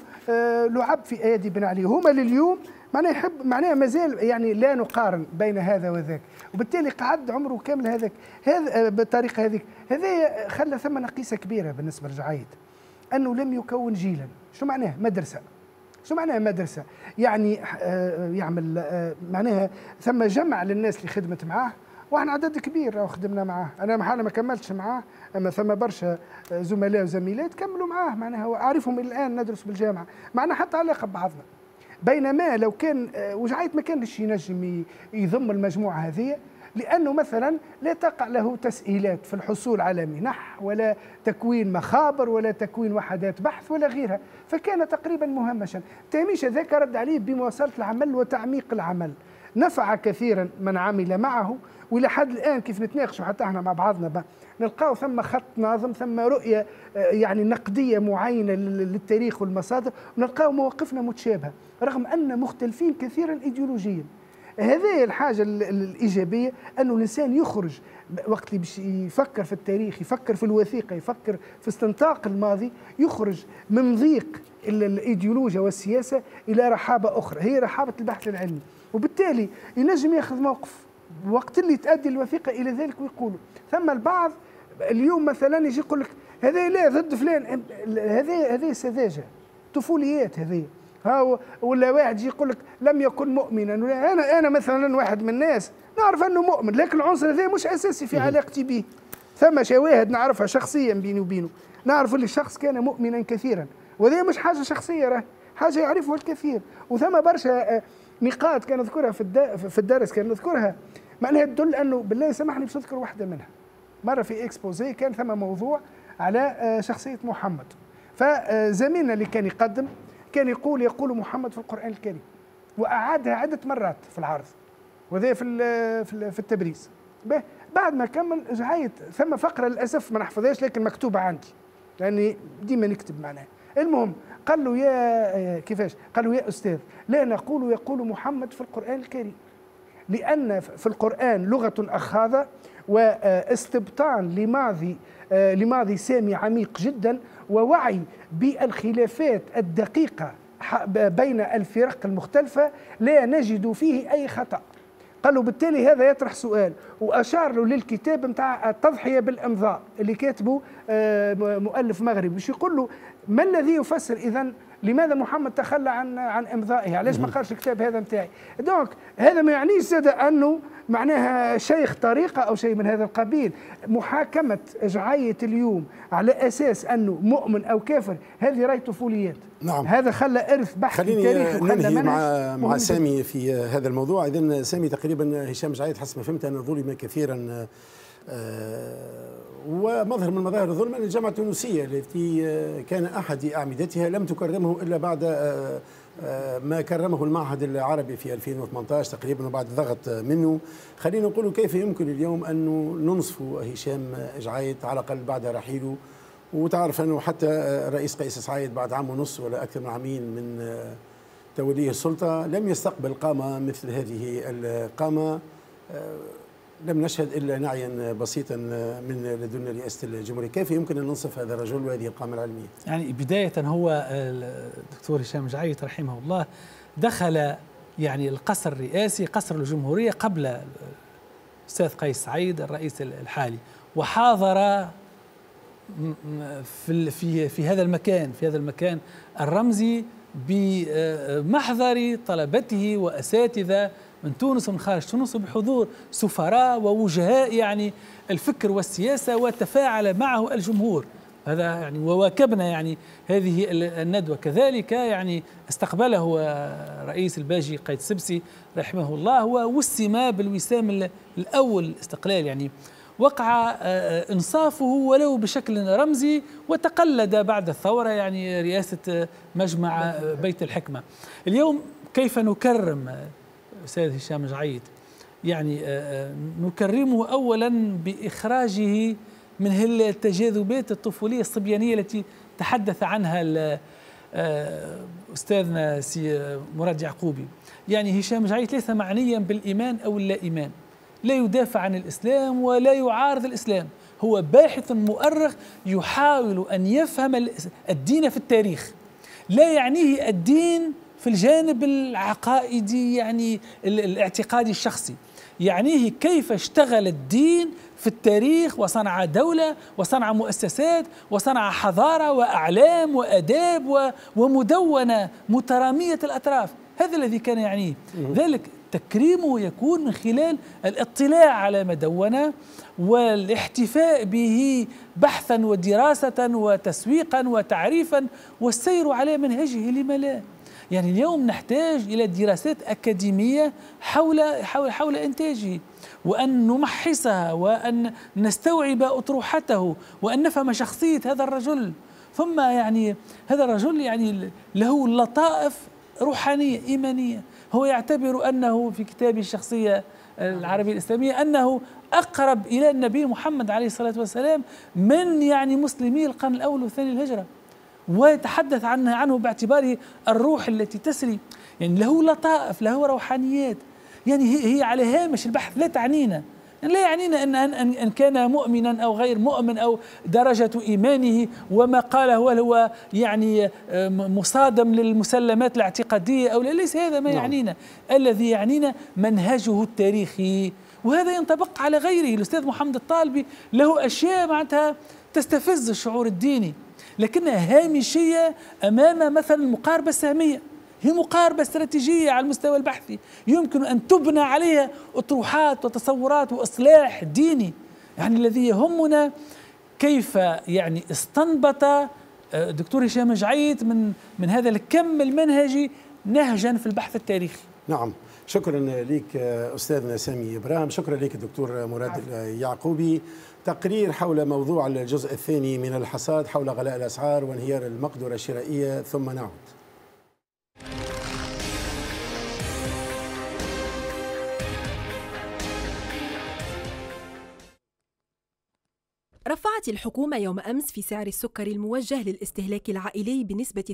لعب في أيادي بن علي. هما لليوم معناه يحب معناها مازال يعني لا نقارن بين هذا وذاك. وبالتالي قعد عمره كامل هذاك هذا بالطريقة هذيك. هذا خلى ثم نقيسة كبيرة بالنسبة لجعيد. أنه لم يكون جيلا. شو معناه مدرسة. شو معناها مدرسة؟ يعني آه، يعمل آه، معناها ثم جمع للناس اللي خدمت معاه. وإحنا عدد كبير خدمنا معاه. أنا محل ما كملتش معاه أما ثم برشا زملاء وزميلات كملوا معاه. معناها أعرفهم الآن ندرس بالجامعة. معنا حتى علاقة ببعضنا. بينما لو كان آه، وجعيت ما كانش ينجم يضم المجموعة هذه لأنه مثلا لا تقع له تسهيلات في الحصول على منح ولا تكوين مخابر ولا تكوين وحدات بحث ولا غيرها. فكان تقريبا مهمشا. تاميش ذاك رد عليه بمواصلة العمل وتعميق العمل. نفع كثيرا من عمل معه والى حد الان كيف نتناقشوا حتى إحنا مع بعضنا نلقاو ثم خط ناظم ثم رؤية آه، يعني نقدية معينة للتاريخ والمصادر ونلقاو مواقفنا متشابهة رغم أن مختلفين كثيرا ايديولوجيا. هذه الحاجة الإيجابية أنه الإنسان يخرج وقت اللي باش يفكر في التاريخ يفكر في الوثيقة يفكر في استنطاق الماضي يخرج من ضيق الإيديولوجيا والسياسة إلى رحابة أخرى. هي رحابة البحث العلمي. وبالتالي ينجم ياخذ موقف. وقت اللي تؤدي الوثيقة إلى ذلك ويقولوا. ثم البعض اليوم مثلا يجي يقول لك هذا لا ضد فلان. هذه هذه سذاجة. طفوليات هذه. ها ولا واحد يجي يقول لك لم يكن مؤمنا. أنا أنا مثلا واحد من الناس. نعرف أنه مؤمن لكن العنصر هذا مش أساسي في علاقتي به. ثم شواهد نعرفها شخصيا بيني وبينه. نعرف ان الشخص كان مؤمنا كثيرا. وهذا مش حاجة شخصية راه. حاجة يعرفها الكثير. وثم برشا آه، نقاط كان نذكرها في في الدرس كان نذكرها. معناها تدل انه بالله سامحني باش نذكر واحدة منها. مرة في اكسبوزي كان ثم موضوع على آه، شخصية محمد. فزميلنا اللي كان يقدم كان يقول يقول محمد في القرآن الكريم وأعادها عدة مرات في العرض وذي في في التبريز. بعد ما كمل جايت ثم فقرة للأسف ما نحفظهاش لكن مكتوبة عندي لأني ديما نكتب معناها. المهم قال له يا كيفاش؟ قال له يا أستاذ لا نقول يقول محمد في القرآن الكريم. لأن في القرآن لغة أخاذة واستبطان لماضي لماضي سامي عميق جدا ووعي بالخلافات الدقيقة بين الفرق المختلفة لا نجد فيه أي خطأ. قالوا بالتالي هذا يطرح سؤال وأشار له للكتاب نتاع التضحية بالإمضاء اللي كاتبه آه، مؤلف مغربي باش يقول له ما الذي يفسر اذا لماذا محمد تخلى عن عن امضائه علاش ما قالش الكتاب هذا نتاعي؟ دونك هذا ما يعنيش زاد أنه معناها شيخ طريقة أو شيء من هذا القبيل. محاكمة إجعية اليوم على أساس أنه مؤمن أو كافر هذه رأي طفوليات. نعم. هذا خلى إرث بحث خليني ننهي مع مع سامي في هذا الموضوع. إذا سامي تقريبا هشام جعيد حسب ما فهمت أنه ظلم كثيرا ومظهر من مظاهر الظلم أن الجامعة التونسية التي كان أحد أعمدتها لم تكرمه إلا بعد آه، آه، ما كرمه المعهد العربي في 2018 تقريبا وبعد ضغط منه. خلينا نقول كيف يمكن اليوم أن ننصف هشام جعايد على الأقل بعد رحيله؟ وتعرف أنه حتى رئيس قيس سعيد بعد عام ونص ولا أكثر من عامين من توليه السلطة لم يستقبل قامة مثل هذه القامة. لم نشهد إلا نعيا بسيطا من لدن رئاسة الجمهورية، كيف يمكن أن ننصف هذا الرجل وهذه القامة العلمية؟ يعني بداية هو الدكتور هشام جعيت رحمه الله دخل يعني القصر الرئاسي قصر الجمهورية قبل الأستاذ قيس سعيد الرئيس الحالي وحاضر في في في هذا المكان في هذا المكان الرمزي بمحضر طلبته وأساتذة من تونس ومن خارج تونس وبحضور سفراء ووجهاء يعني الفكر والسياسة وتفاعل معه الجمهور. هذا يعني وواكبنا يعني هذه الندوة. كذلك يعني استقبله رئيس الباجي قيد سبسي رحمه الله ووسم بالوسام الأول الاستقلال. يعني وقع آه، آه، إنصافه ولو بشكل رمزي وتقلد بعد الثورة يعني رئاسة مجمع بيت الحكمة. اليوم كيف نكرم أستاذ هشام جعيد. يعني آه، آه، نكرمه أولا بإخراجه من التجاذبات الطفولية الصبيانية التي تحدث عنها آه، أستاذنا سي مراد يعقوبي. يعني هشام جعيد ليس معنيا بالإيمان أو اللا إيمان لا يدافع عن الإسلام ولا يعارض الإسلام. هو باحث مؤرخ يحاول أن يفهم الدين في التاريخ. لا يعنيه الدين في الجانب العقائدي يعني الاعتقادي الشخصي. يعنيه كيف اشتغل الدين في التاريخ وصنع دولة وصنع مؤسسات وصنع حضارة وأعلام وأداب ومدونة مترامية الأطراف. هذا الذي كان يعنيه. ذلك تكريمه يكون من خلال الاطلاع على ما دون والاحتفاء به بحثا ودراسة وتسويقا وتعريفا والسير على منهجه لما لا. يعني اليوم نحتاج إلى دراسات أكاديمية حول حول حول إنتاجه وأن نمحصها وأن نستوعب أطروحته وأن نفهم شخصية هذا الرجل. ثم يعني هذا الرجل يعني له لطائف روحانية إيمانية. هو يعتبر أنه في كتابه الشخصية العربية الإسلامية أنه أقرب إلى النبي محمد عليه الصلاة والسلام من يعني مسلمي القرن الأول والثاني الهجرة ويتحدث عنه عنه باعتباره الروح التي تسري. يعني له لطائف له روحانيات. يعني هي, هي على هامش البحث لا تعنينا. لا يعنينا أن, أن, أن كان مؤمنا أو غير مؤمن أو درجة إيمانه وما قاله هو, هو يعني مصادم للمسلمات الاعتقادية أو ليس هذا ما نعم. يعنينا. الذي يعنينا منهجه التاريخي. وهذا ينطبق على غيره. الأستاذ محمد الطالبي له أشياء معناتها تستفز الشعور الديني. لكنها هامشية أمام مثلا المقاربة السامية هي مقاربة استراتيجية على المستوى البحثي. يمكن أن تبنى عليها أطروحات وتصورات وإصلاح ديني. يعني الذي يهمنا كيف يعني استنبط آه، دكتور هشام جعيد من من هذا الكم المنهجي نهجا في البحث التاريخي. نعم. شكرا لك آه، أستاذنا سامي إبراهيم. شكرا لك دكتور مراد يعقوبي. تقرير حول موضوع الجزء الثاني من الحصاد حول غلاء الأسعار وانهيار المقدرة الشرائية ثم نعود. رفعت الحكومة يوم أمس في سعر السكر الموجه للاستهلاك العائلي بنسبة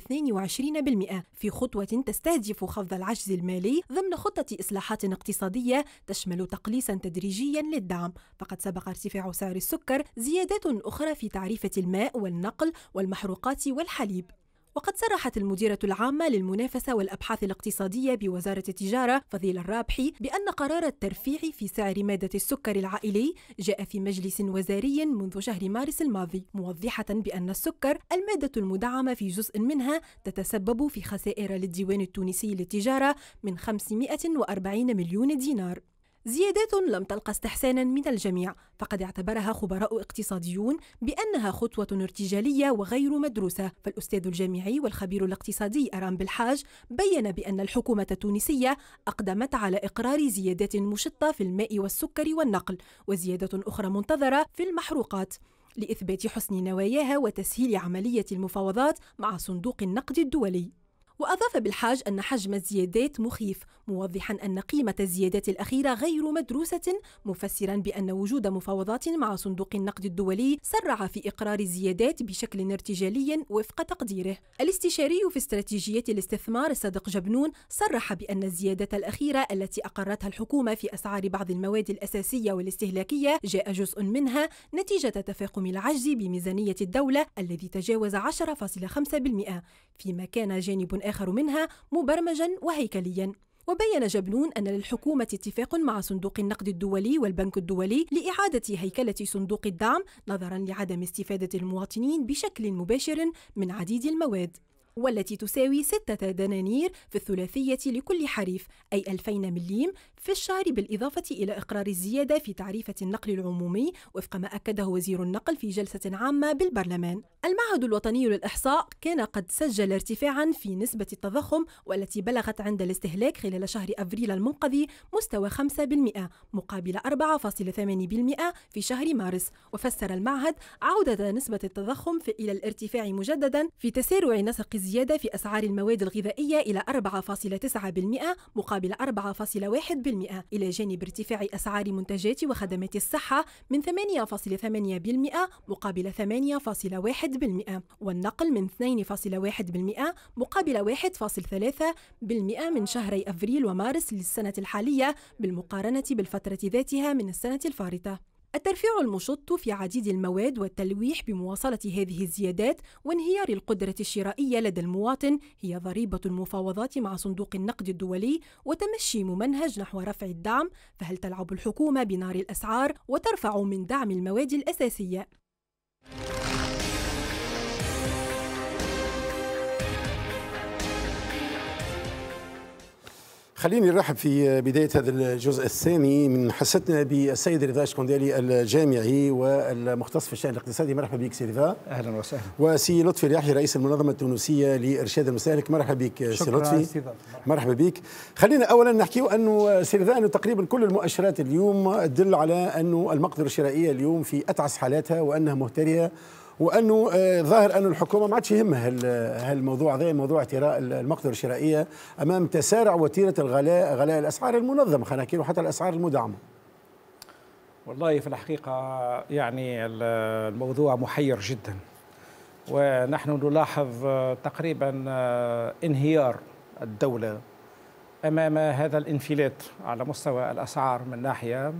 22% في خطوة تستهدف خفض العجز المالي ضمن خطة إصلاحات اقتصادية تشمل تقليصا تدريجيا للدعم. فقد سبق ارتفاع سعر السكر زيادات أخرى في تعريفة الماء والنقل والمحروقات والحليب. وقد صرحت المديرة العامة للمنافسة والأبحاث الاقتصادية بوزارة التجارة فضيل الرابحي بأن قرار الترفيع في سعر مادة السكر العائلي جاء في مجلس وزاري منذ شهر مارس الماضي موضحة بأن السكر المادة المدعمة في جزء منها تتسبب في خسائر للديوان التونسي للتجارة من 540 مليون دينار. زيادات لم تلقى استحسانا من الجميع فقد اعتبرها خبراء اقتصاديون بأنها خطوة ارتجالية وغير مدروسة. فالأستاذ الجامعي والخبير الاقتصادي أرام بالحاج بين بأن الحكومة التونسية أقدمت على إقرار زيادات مشطة في الماء والسكر والنقل وزيادة أخرى منتظرة في المحروقات لإثبات حسن نواياها وتسهيل عملية المفاوضات مع صندوق النقد الدولي. وأضاف بالحاج أن حجم الزيادات مخيف موضحا أن قيمة الزيادات الأخيرة غير مدروسة مفسرا بأن وجود مفاوضات مع صندوق النقد الدولي سرع في إقرار الزيادات بشكل ارتجالي وفق تقديره. الاستشاري في استراتيجية الاستثمار صادق جبنون صرح بأن الزيادة الأخيرة التي أقرتها الحكومة في أسعار بعض المواد الأساسية والاستهلاكية جاء جزء منها نتيجة تفاقم العجز بميزانية الدولة الذي تجاوز 10.5% فيما كان جانب آخر منها مبرمجا وهيكليا. وبين جبنون أن للحكومة اتفاق مع صندوق النقد الدولي والبنك الدولي لإعادة هيكلة صندوق الدعم نظرا لعدم استفادة المواطنين بشكل مباشر من عديد المواد والتي تساوي ستة دنانير في الثلاثية لكل حريف أي 2000 مليم في الشهر بالإضافة إلى إقرار الزيادة في تعريفة النقل العمومي وفق ما أكده وزير النقل في جلسة عامة بالبرلمان. المعهد الوطني للإحصاء كان قد سجل ارتفاعا في نسبة التضخم والتي بلغت عند الاستهلاك خلال شهر أبريل المنقضي مستوى 5% مقابل 4.8% في شهر مارس. وفسر المعهد عودة نسبة التضخم إلى الارتفاع مجددا في تسارع نسق الزيادة في أسعار المواد الغذائية إلى 4.9% مقابل 4.1% إلى جانب ارتفاع أسعار منتجات وخدمات الصحة من 8.8% مقابل 8.1% والنقل من 2.1% مقابل 1.3% من شهري أفريل ومارس للسنة الحالية بالمقارنة بالفترة ذاتها من السنة الفارطة. الترفيع المشط في عديد المواد والتلويح بمواصلة هذه الزيادات وانهيار القدرة الشرائية لدى المواطن هي ضريبة المفاوضات مع صندوق النقد الدولي وتمشي ممنهج نحو رفع الدعم فهل تلعب الحكومة بنار الأسعار وترفع من دعم المواد الأساسية؟ خليني نرحب في بداية هذا الجزء الثاني من حصتنا بالسيد رضا شكوندالي الجامعي والمختص في الشأن الاقتصادي. مرحبا بك سي رضا. أهلا وسهلا. وسي لطفي اليحيى رئيس المنظمة التونسية لإرشاد المستهلك. مرحبا بك سي لطفي. مرحبا بك. خلينا أولا نحكي أنه سي رضا أنه تقريبا كل المؤشرات اليوم تدل على أنه المقدرة الشرائية اليوم في أتعس حالاتها وأنها مهترئة وأنه آه، ظاهر انه الحكومة ما عادش يهمها هالموضوع هذا موضوع اعتراء المقدره الشرائية أمام تسارع وتيرة الغلاء غلاء الأسعار المنظم خلينا نحكي وحتى الأسعار المدعمة. والله في الحقيقة يعني الموضوع محير جدا. ونحن نلاحظ تقريبا آه، انهيار الدولة أمام هذا الانفلات على مستوى الأسعار من ناحية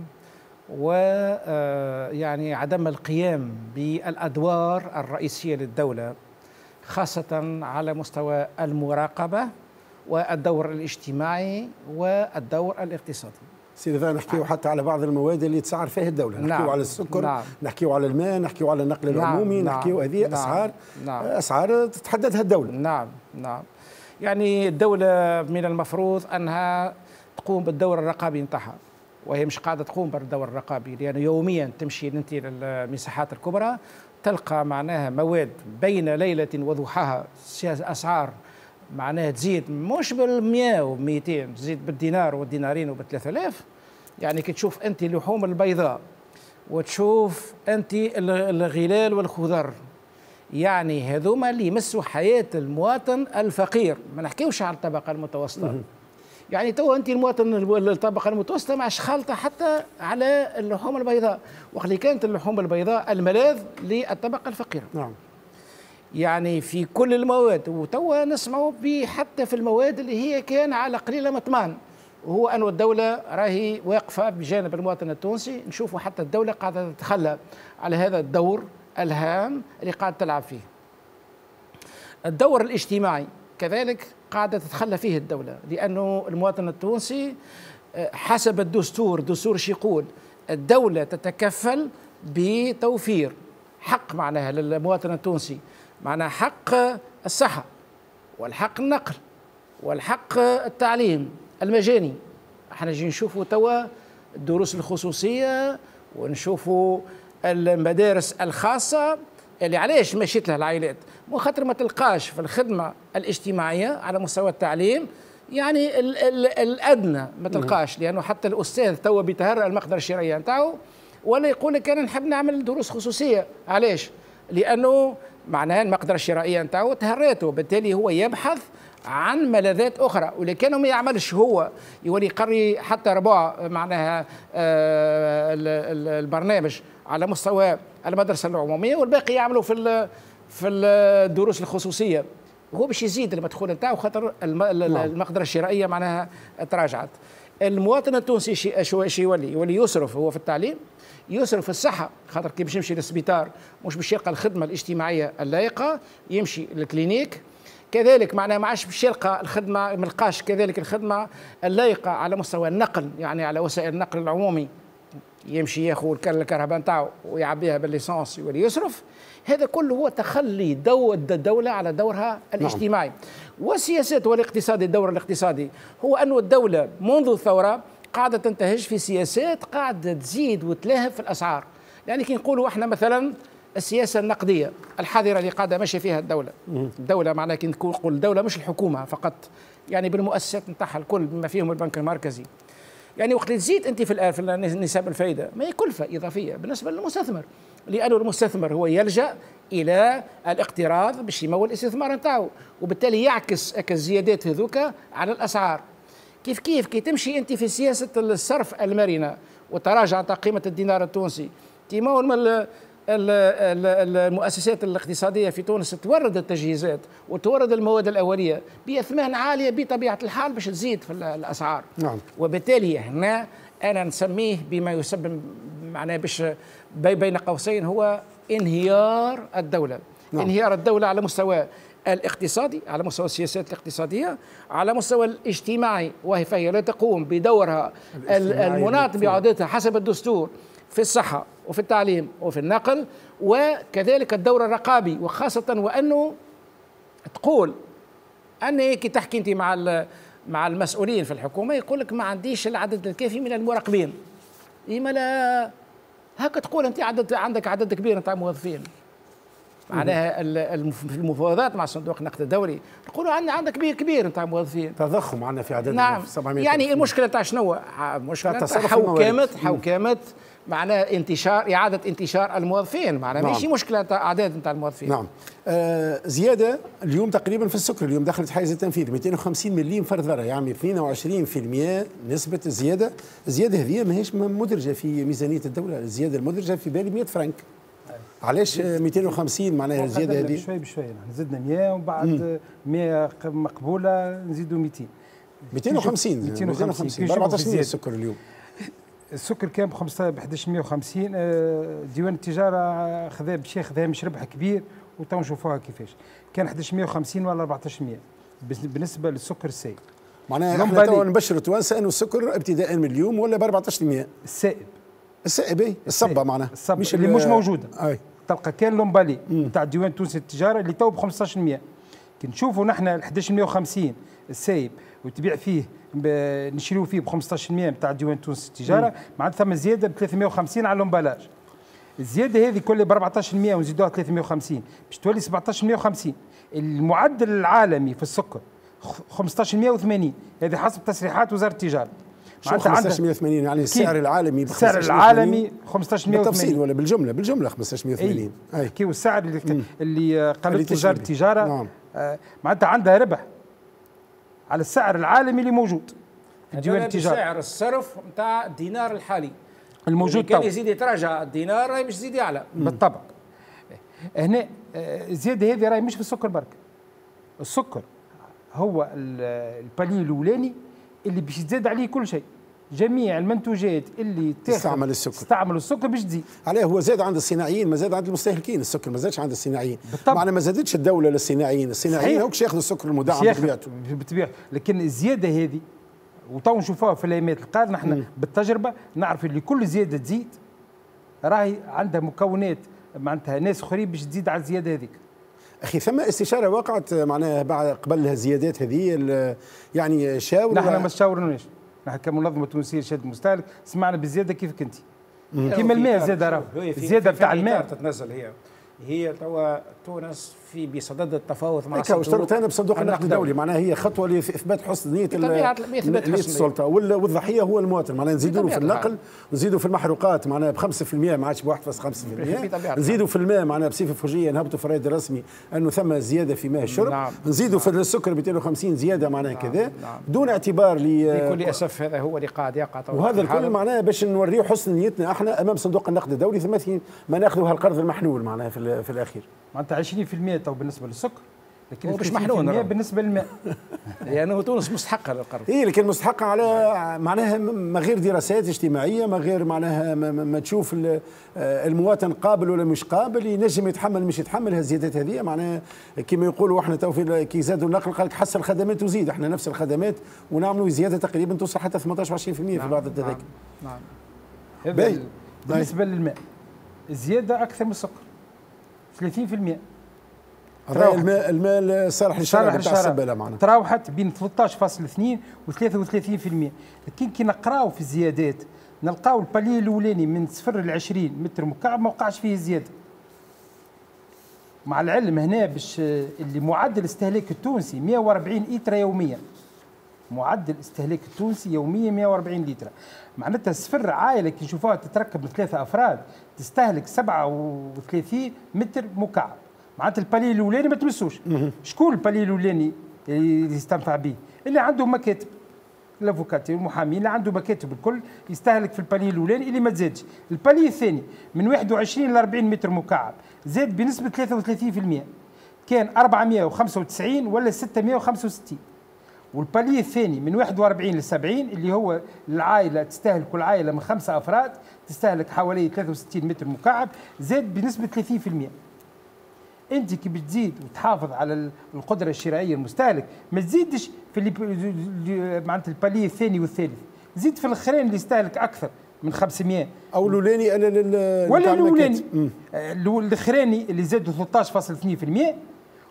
ويعني عدم القيام بالأدوار الرئيسية للدولة خاصة على مستوى المراقبة والدور الاجتماعي والدور الاقتصادي سيدي نحكيو حتى على بعض المواد اللي تسعر فيها الدولة نحكيو نعم. على السكر نعم. نحكيو على الماء نحكيو على النقل نعم. العمومي نعم. نحكيو هذه نعم. أسعار نعم. أسعار تتحددها الدولة نعم نعم يعني الدولة من المفروض أنها تقوم بالدور الرقابي نتاعها وهي مش قاعدة تقوم بالدور الرقابي لأن يوميا تمشي أنت للمساحات الكبرى تلقى معناها مواد بين ليلة وضحاها أسعار معناها تزيد مش بالمئة ومئتين تزيد بالدينار والدينارين وبالثلاثة آلاف. يعني كي تشوف أنت اللحوم البيضاء وتشوف أنت الغلال والخضر يعني هذوما اللي يمسوا حياة المواطن الفقير. ما نحكيوش على الطبقة المتوسطة. يعني تو انت المواطن الطبقه المتوسطه ما خالطه حتى على اللحوم البيضاء وقت كانت اللحوم البيضاء الملاذ للطبقة الفقيرة. نعم. يعني في كل المواد وتوا نسمعوا حتى في المواد اللي هي كان على قليله مطمان. وهو أن الدولة راهي واقفة بجانب المواطن التونسي نشوفوا حتى الدولة قاعدة تتخلى على هذا الدور الهام اللي قاعدة تلعب فيه. الدور الاجتماعي كذلك قاعدة تتخلى فيه الدولة لأنه المواطن التونسي حسب الدستور شو يقول الدولة تتكفل بتوفير حق معناها للمواطن التونسي معناها حق الصحة والحق النقل والحق التعليم المجاني. إحنا جاي نشوفوا توا الدروس الخصوصية ونشوفوا المدارس الخاصة اللي علاش مشيت لها العائلات؟ مو خاطر ما تلقاش في الخدمة الاجتماعية على مستوى التعليم يعني ال ال الأدنى ما تلقاش لأنه حتى الأستاذ توا بيتهرأ المقدرة الشرعية نتاعو ولا يقول لك أنا نحب نعمل دروس خصوصية. علاش؟ لأنه معناها المقدرة الشرائية نتاعو تهريته بالتالي هو يبحث عن ملاذات أخرى. كانوا ما يعملش هو. يولي يقري حتى ربع معناها آه البرنامج على مستوى المدرسة العمومية والباقي يعملوا في في الدروس الخصوصية. هو باش يزيد المدخول نتاعو خاطر المقدرة الشرائية معناها تراجعت. المواطن التونسي شي يولي يولي يصرف هو في التعليم يصرف في الصحة خاطر كي باش يمشي للسبيطار مش باش يلقى الخدمة الاجتماعية اللائقة يمشي للكلينيك. كذلك معناها ما عادش باش يلقى الخدمة ما لقاش كذلك الخدمة اللائقة على مستوى النقل يعني على وسائل النقل العمومي. يمشي ياخذ الكهرباء نتاعو ويعبيها بالليسانس يولي يصرف. هذا كله هو تخلي دو الدولة على دورها الاجتماعي. نعم. والسياسات والاقتصادي الدور الاقتصادي هو أن الدولة منذ الثورة قاعدة تنتهج في سياسات قاعدة تزيد وتلاهب في الأسعار. يعني كي نقولوا إحنا مثلا السياسة النقدية الحذرة اللي قاعدة ماشية فيها الدولة. الدولة معناها كي نقول الدولة مش الحكومة فقط يعني بالمؤسسات نتاعها الكل بما فيهم البنك المركزي. يعني وقت تزيد أنت في في نسب الفائده ما هي كلفة إضافية بالنسبة للمستثمر. لأنه المستثمر هو يلجأ إلى الاقتراض باش يمول الاستثمار نتاعو وبالتالي يعكس الزيادات هذوك على الأسعار. كيف كيف؟ كي تمشي أنت في سياسة الصرف المرنة وتراجع قيمه الدينار التونسي تيمون المؤسسات الاقتصادية في تونس تورد التجهيزات وتورد المواد الأولية بأثمان عالية بطبيعة الحال باش تزيد في الأسعار نعم. وبالتالي هنا أنا نسميه بما يسبب معناه باش بين قوسين هو انهيار الدولة نعم. انهيار الدولة على مستوى الاقتصادي على مستوى السياسات الاقتصادية على مستوى الاجتماعي وهي فهي لا تقوم بدورها المناط بعودتها حسب الدستور في الصحة وفي التعليم وفي النقل وكذلك الدور الرقابي وخاصة وأنه تقول أني كي تحكي أنت مع مع المسؤولين في الحكومة يقول لك ما عنديش العدد الكافي من المراقبين. لما لا هكا تقول أنت عدد عندك عدد كبير نتاع موظفين. معناها المفاوضات مع صندوق النقد الدولي نقولوا عندنا عندك كبير كبير نتاع موظفين. تضخم عندنا في عدد نعم. 700 يعني المشكلة تاع شنو؟ مشكلة حوكمة حوكمة معناها انتشار إعادة انتشار الموظفين. معناها نعم. ماشي مشكلة تاع أعداد نتاع الموظفين. نعم. آه زيادة اليوم تقريبا في السكر اليوم دخلت حيز التنفيذ 250 مليون فرد ذره يعني 22% نسبة الزيادة. الزيادة هذه ماهيش مدرجة في ميزانية الدولة الزيادة المدرجة في بالي 100 فرنك. علاش 250 معناها الزياده هذه. بشوي بشوي. زدنا 100 وبعد 100 مقبولة نزيدوا 200 250 250 ب 14 السكر اليوم. السكر كان ب 15 ب 1150 آه، ديوان التجارة خذا باش ياخذها مش ربح كبير وتو نشوفوها كيفاش. كان 1150 ولا 1400 بالنسبة للسكر السائب معناها إحنا تو نبشر التوانسة إنه السكر ابتداء من اليوم ولا ب 14% السائب. السائب اي الصبة معناها. الصبة مش اللي مش موجودة. أي. تلقى كان l'emballé نتاع الديوان التونسي للتجاره اللي تو ب 15% كي نشوفوا نحن ال 1150 السايب وتبيع فيه نشريو فيه ب 15% نتاع الديوان التونسي للتجاره معناتها ثم زيادة ب 350 على ال emballage الزيادة هذه كل ب 14% ونزيدوها 350 باش تولي 1750 المعدل العالمي في السكر 1580 هذه حسب تصريحات وزارة التجارة. شو 1580 يعني السعر العالمي السعر العالمي 1580 بالتفصيل ولا بالجملة؟ بالجملة 1580 اي, أي. كي والسعر اللي. اللي قالت وزارة التجارة نعم. آه معناتها عندها ربح. على السعر العالمي اللي موجود. في ديوان التجاره سعر الصرف نتاع الدينار الحالي. الموجود كان يزيد يتراجع الدينار راهي مش يزيد يعلى بالطبع. هنا الزيادة آه، هذه راهي مش في السكر برك. السكر هو البالي الأولاني اللي باش يزاد عليه كل شيء. جميع المنتوجات اللي تستعمل السكر. تستعمل السكر باش تزيد. عليه هو زاد عند الصناعيين ما زاد عند المستهلكين. السكر ما زادش عند الصناعيين. بالطبع. معنى ما زادتش الدولة للصناعيين. الصناعيين هوكش ياخذوا السكر المدعم بطبيعته. بطبيعته لكن الزيادة هذه وتو نشوفوها في الأيامات القادمة نحن بالتجربة نعرف اللي كل زيادة تزيد راهي عندها مكونات معناتها ناس أخرين باش تزيد على الزيادة هذيك. أخي ثم استشارة وقعت معناها بعد قبل الزيادات هذه يعني شاور نحن ما شاورناش. نحن كمنظمة تونسية شهاده المستهلك سمعنا بالزياده كيفك أنت. كيما الماء زاد راه الزياده بتاع الماء. تتنزل هي. هي توا تونس في بصدد التفاوض مع الصندوق اشترط هنا بصندوق النقد الدولي. معناها هي خطوة لاثبات حسن نية نية السلطة. والضحية هو المواطن معناها نزيدوا في النقل نزيدوا في المحروقات. معناها ب 5% ما عادش ب 1.5% نزيدوا في الماء. معناها بصفة فوجية نهبطوا في الرائد الرسمي انه ثم زيادة في ماء الشرب. نعم. نزيدوا في السكر 250 زيادة معناها نعم. كذا. نعم. دون اعتبار ل بكل أسف هذا هو اللي قاعد يقع وهذا الكل معناها باش نوريو حسن نيتنا إحنا أمام صندوق النقد الدولي. ثم ما ناخذوا هالقرض المحلول معناها في الأخير. معناتها 20% تو بالنسبة للسكر لكن مش محلول بالنسبة للماء. يعني تونس مستحقة للقرض اي لكن مستحقة على معناها ما غير دراسات اجتماعية ما غير معناها ما, ما تشوف المواطن قابل ولا مش قابل ينجم يتحمل مش يتحمل هالزيادات هذه. معناها كما يقولوا إحنا تو في كي زادوا النقل قال لك حسن الخدمات وزيد إحنا نفس الخدمات ونعملوا زيادة تقريبا توصل حتى 18 20% في نعم بعض التذاكر نعم, نعم. بالنسبة للماء الزياده أكثر من السكر. 30% الماء الماء صالح للشرع بتاع السبالة معنا. تراوحت بين 13.2 و 33% لكن كي نقراو في الزيادات نلقاو البالي الأولاني من صفر ل 20 متر مكعب ما وقعش فيه زيادة. مع العلم هنا باش اللي معدل الاستهلاك التونسي 140 لتر يوميا. معدل الاستهلاك التونسي يوميا 140 لتر. معناتها صفر عائلة كي نشوفوها تتركب من ثلاثة أفراد تستهلك 37 متر مكعب. معناتها البالي الأولاني ما تمسوش. شكون البالي الأولاني اللي يستنفع به اللي عنده مكاتب. الافوكاتي المحامين اللي عنده مكاتب الكل يستهلك في البالي الأولاني اللي ما تزادش. البالي الثاني من 21 ل 40 متر مكعب زاد بنسبة 33% كان 495 ولا 665 والبالي الثاني من 41 ل 70 اللي هو العائلة تستهلك العائله من خمسة أفراد تستهلك حوالي 63 متر مكعب زاد بنسبة 30% أنت كي بتزيد وتحافظ على القدرة الشرائية المستهلك ما تزيدش في اللي معناتها الباليه الثاني والثالث. زيد في الأخرين اللي يستهلك أكثر من 500 أو الأولاني ولا الأولاني. الأخراني اللي زادوا 13.2%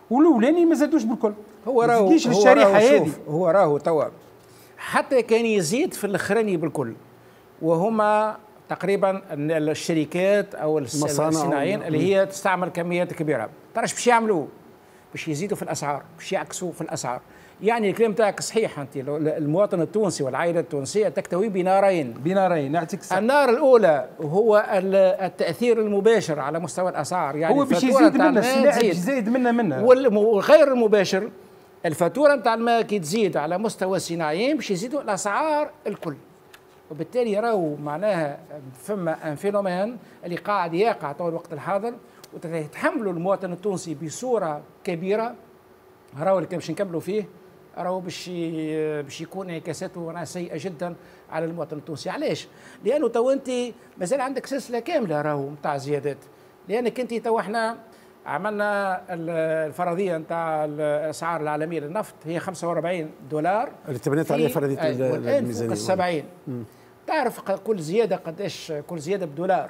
والأولاني ما زادوش بالكل. هو راهو هو الشريحة هذه. هو راهو توا. حتى كان يزيد في الأخراني بالكل. وهما تقريبا الشركات أو الصناعيين اللي هي تستعمل كميات كبيرة. ترى باش يعملوا؟ باش يزيدوا في الأسعار باش يعكسوا في الأسعار. يعني الكلام تاعك صحيح أنت. المواطن التونسي والعائلة التونسية تكتوي بنارين. بنارين نعطيك النار الأولى هو التأثير المباشر على مستوى الأسعار. يعني هو باش يزيد منا يزيد منا منا. والغير المباشر الفاتورة نتاع الماء كي تزيد على مستوى الصناعيين باش يزيدوا الأسعار الكل. وبالتالي راهو معناها فما ان فينومين اللي قاعد يقع طول الوقت الحاضر وتتحملوا المواطن التونسي بصورة كبيرة. راهو اللي باش نكملوا فيه راهو باش باش يكون انعكاساته راهي سيئة جدا على المواطن التونسي. علاش؟ لأنه تو أنت مازال عندك سلسلة كاملة راهو نتاع زيادات. لأنك أنت تو إحنا عملنا الفرضية نتاع الأسعار العالمية للنفط هي 45 دولار. اللي تبنيت عليها فرضية الميزانية. 70 تعرف كل زيادة قداش كل زيادة بدولار.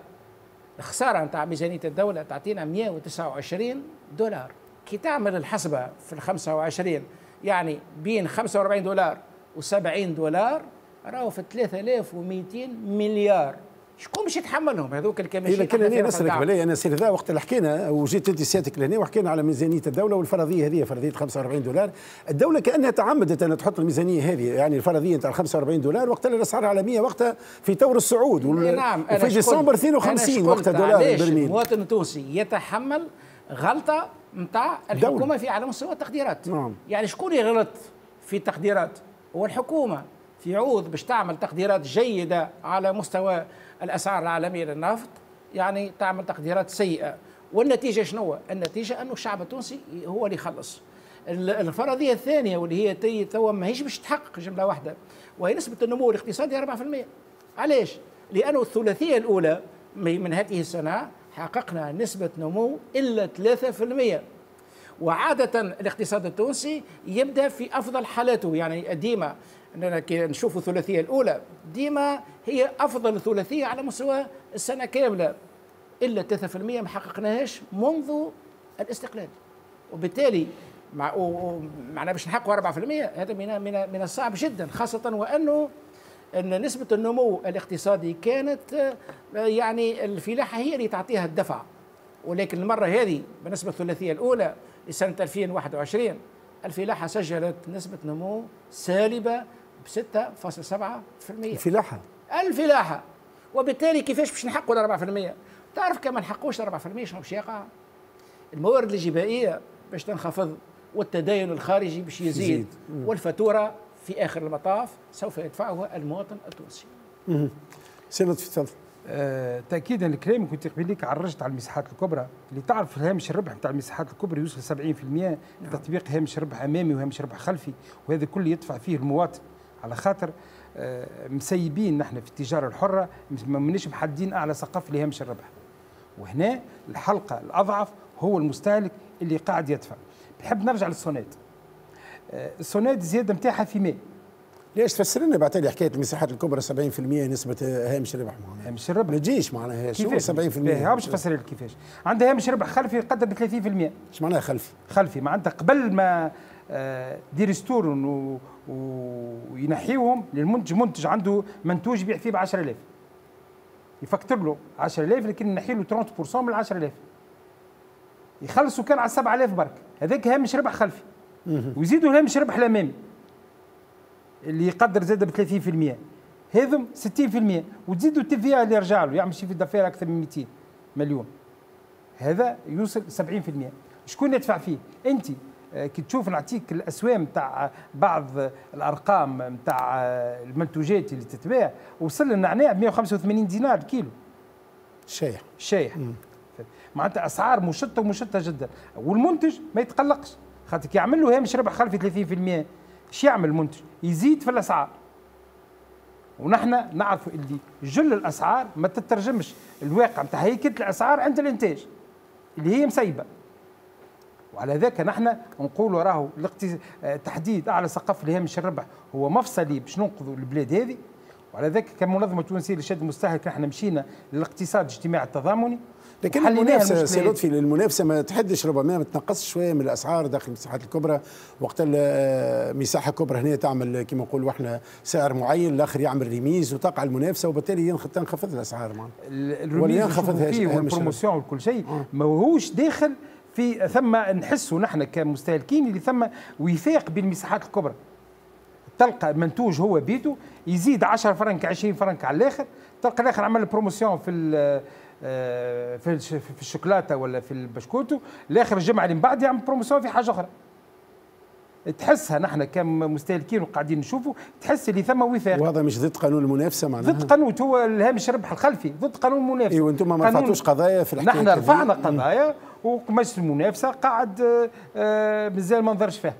الخسارة نتاع ميزانية الدولة تعطينا 129 دولار. كي تعمل الحسبة في ال 25 يعني بين 45 دولار و70 دولار راهو في 3200 مليار. شكون باش يتحملهم هذوك الكماشين إذا كان أنا نسالك بالله أنا سي رضا وقت اللي حكينا وجيت أنت سيادتك لهنا وحكينا على ميزانية الدولة والفرضية هذه فرضية 45 دولار. الدولة كأنها تعمدت أن تحط الميزانية هذه يعني الفرضية نتاع 45 دولار وقت الأسعار العالميه وقتها في طور الصعود نعم وفي ديسمبر 52 وقت دولار البرميل المواطن التونسي يتحمل غلطة نتاع الحكومة في على مستوى التقديرات نعم. يعني شكون يغلط في التقديرات هو الحكومة في عوض باش تعمل تقديرات جيدة على مستوى الأسعار العالمية للنفط يعني تعمل تقديرات سيئة والنتيجة شنو؟ النتيجة أنه الشعب التونسي هو اللي يخلص الفرضية الثانية واللي هي توا ماهيش باش تحقق جملة واحدة وهي نسبة النمو الاقتصادي 4% علاش؟ لأنه الثلاثية الأولى من هذه السنة حققنا نسبة نمو إلا 3% وعادة الاقتصاد التونسي يبدأ في أفضل حالاته. يعني ديما إننا كي نشوف الثلاثية الأولى ديما هي أفضل ثلاثية على مستوى السنة كاملة. إلا 3% ما حققناهاش منذ الاستقلال. وبالتالي مع معنا باش نحققوا 4% هذا من من من الصعب جدا خاصة وأنه أن نسبة النمو الاقتصادي كانت يعني الفلاحة هي اللي تعطيها الدفع. ولكن المرة هذه بالنسبة للثلاثيه الأولى لسنة 2021 الفلاحة سجلت نسبة نمو سالبة ب 6.7% الفلاحة. الفلاحة. وبالتالي كيفاش باش نحققوا 4% تعرف كما نحققوش 4% شنو باش يقع؟ الموارد الجبائيه باش تنخفض والتدين الخارجي باش يزيد, يزيد. والفاتورة في آخر المطاف سوف يدفعها المواطن التونسي. سي لطفي تفضل. آه، تاكيدا لكلامك كنت قبيليك عرجت على المساحات الكبرى. اللي تعرف الهامش الربح نتاع المساحات الكبرى يوصل 70% نعم. تطبيق هامش ربح أمامي وهامش ربح خلفي. وهذا كله يدفع فيه المواطن. على خاطر آه، مسيبين نحن في التجارة الحرة ما مناش محددين أعلى سقف لهامش الربح. وهنا الحلقة الأضعف هو المستهلك اللي قاعد يدفع. بحب نرجع للسونات. آه، السونات زيادة نتاعها في ماء. ليش تفسر لنا بعد حكاية المساحات الكبرى 70% نسبة هامش الربح هامش الربح ما تجيش معناها. شو 70% ها باش تفسر لك كيفاش. عندها هامش ربح خلفي يقدر ب 30% إيش معناها خلفي؟ خلفي معناتها قبل ما آه، des ristournes وينحيوهم للمنتج منتج عنده منتوج يبيع فيه ب 10000 يفكتر له 10000 لكن ينحي له 30% من 10000 يخلصوا كان على 7000 برك. هذاك هامش ربح خلفي. ويزيدوا هامش ربح الامامي اللي يقدر زاد ب 30% هذم 60% وتزيدوا التي اللي يرجع له. يعمل شيء في الدفاع أكثر من 200 مليون. هذا يوصل 70% شكون يدفع فيه؟ أنت. آه، كي تشوف نعطيك الأسوام تاع بعض الأرقام تاع المنتوجات اللي تتباع وصل النعناع ب 185 دينار كيلو. شايح. شايح. معناتها أسعار مشطة ومشطة جدا. والمنتج ما يتقلقش. خاطر يعمل له هامش ربح خلفي 30% إيش يعمل المنتج؟ يزيد في الأسعار. ونحن نعرف اللي جل الأسعار ما تترجمش. الواقع نتاع هيكلة الأسعار عند الإنتاج اللي هي مسيبة. وعلى ذاك نحن نقول راهو تحديد أعلى سقف لهامش الربح هو مفصلي باش ننقذوا البلاد هذه. وعلى ذاك كمنظمة تونسية للشد المستهلك نحن مشينا للاقتصاد الاجتماعي التضامني. لكن المنافسة سي لطفي المنافسة ما تحدش ربما ما تنقصش شوية من الأسعار داخل المساحات الكبرى. وقت مساحة كبرى هنا تعمل كما نقولوا إحنا سعر معين الآخر يعمل remise وتقع المنافسة وبالتالي تنخفض الأسعار ال remise وال promotion وكل شيء آه. ما هوش داخل في ثم نحسوا نحن كمستهلكين اللي ثم وفاق بين المساحات الكبرى. تلقى منتوج هو بيته يزيد 10 فرنك 20 فرنك على الآخر تلقى الآخر عمل promotion في آه، في في الشوكولاتة ولا في البشكوتو لآخر الجمعة اللي من بعد يعمل promotion في حاجة أخرى. تحسها نحن كمستهلكين وقاعدين نشوفوا تحس اللي ثم وفاق وهذا مش ضد قانون المنافسة معناها. ضد قانون هو الهامش الربح الخلفي ضد قانون المنافسة. إيوه أنتم ما رفعتوش قضايا في الحكاية نحن رفعنا قضايا ومجلس المنافسة قاعد آه، مازال ما نظرش فيها.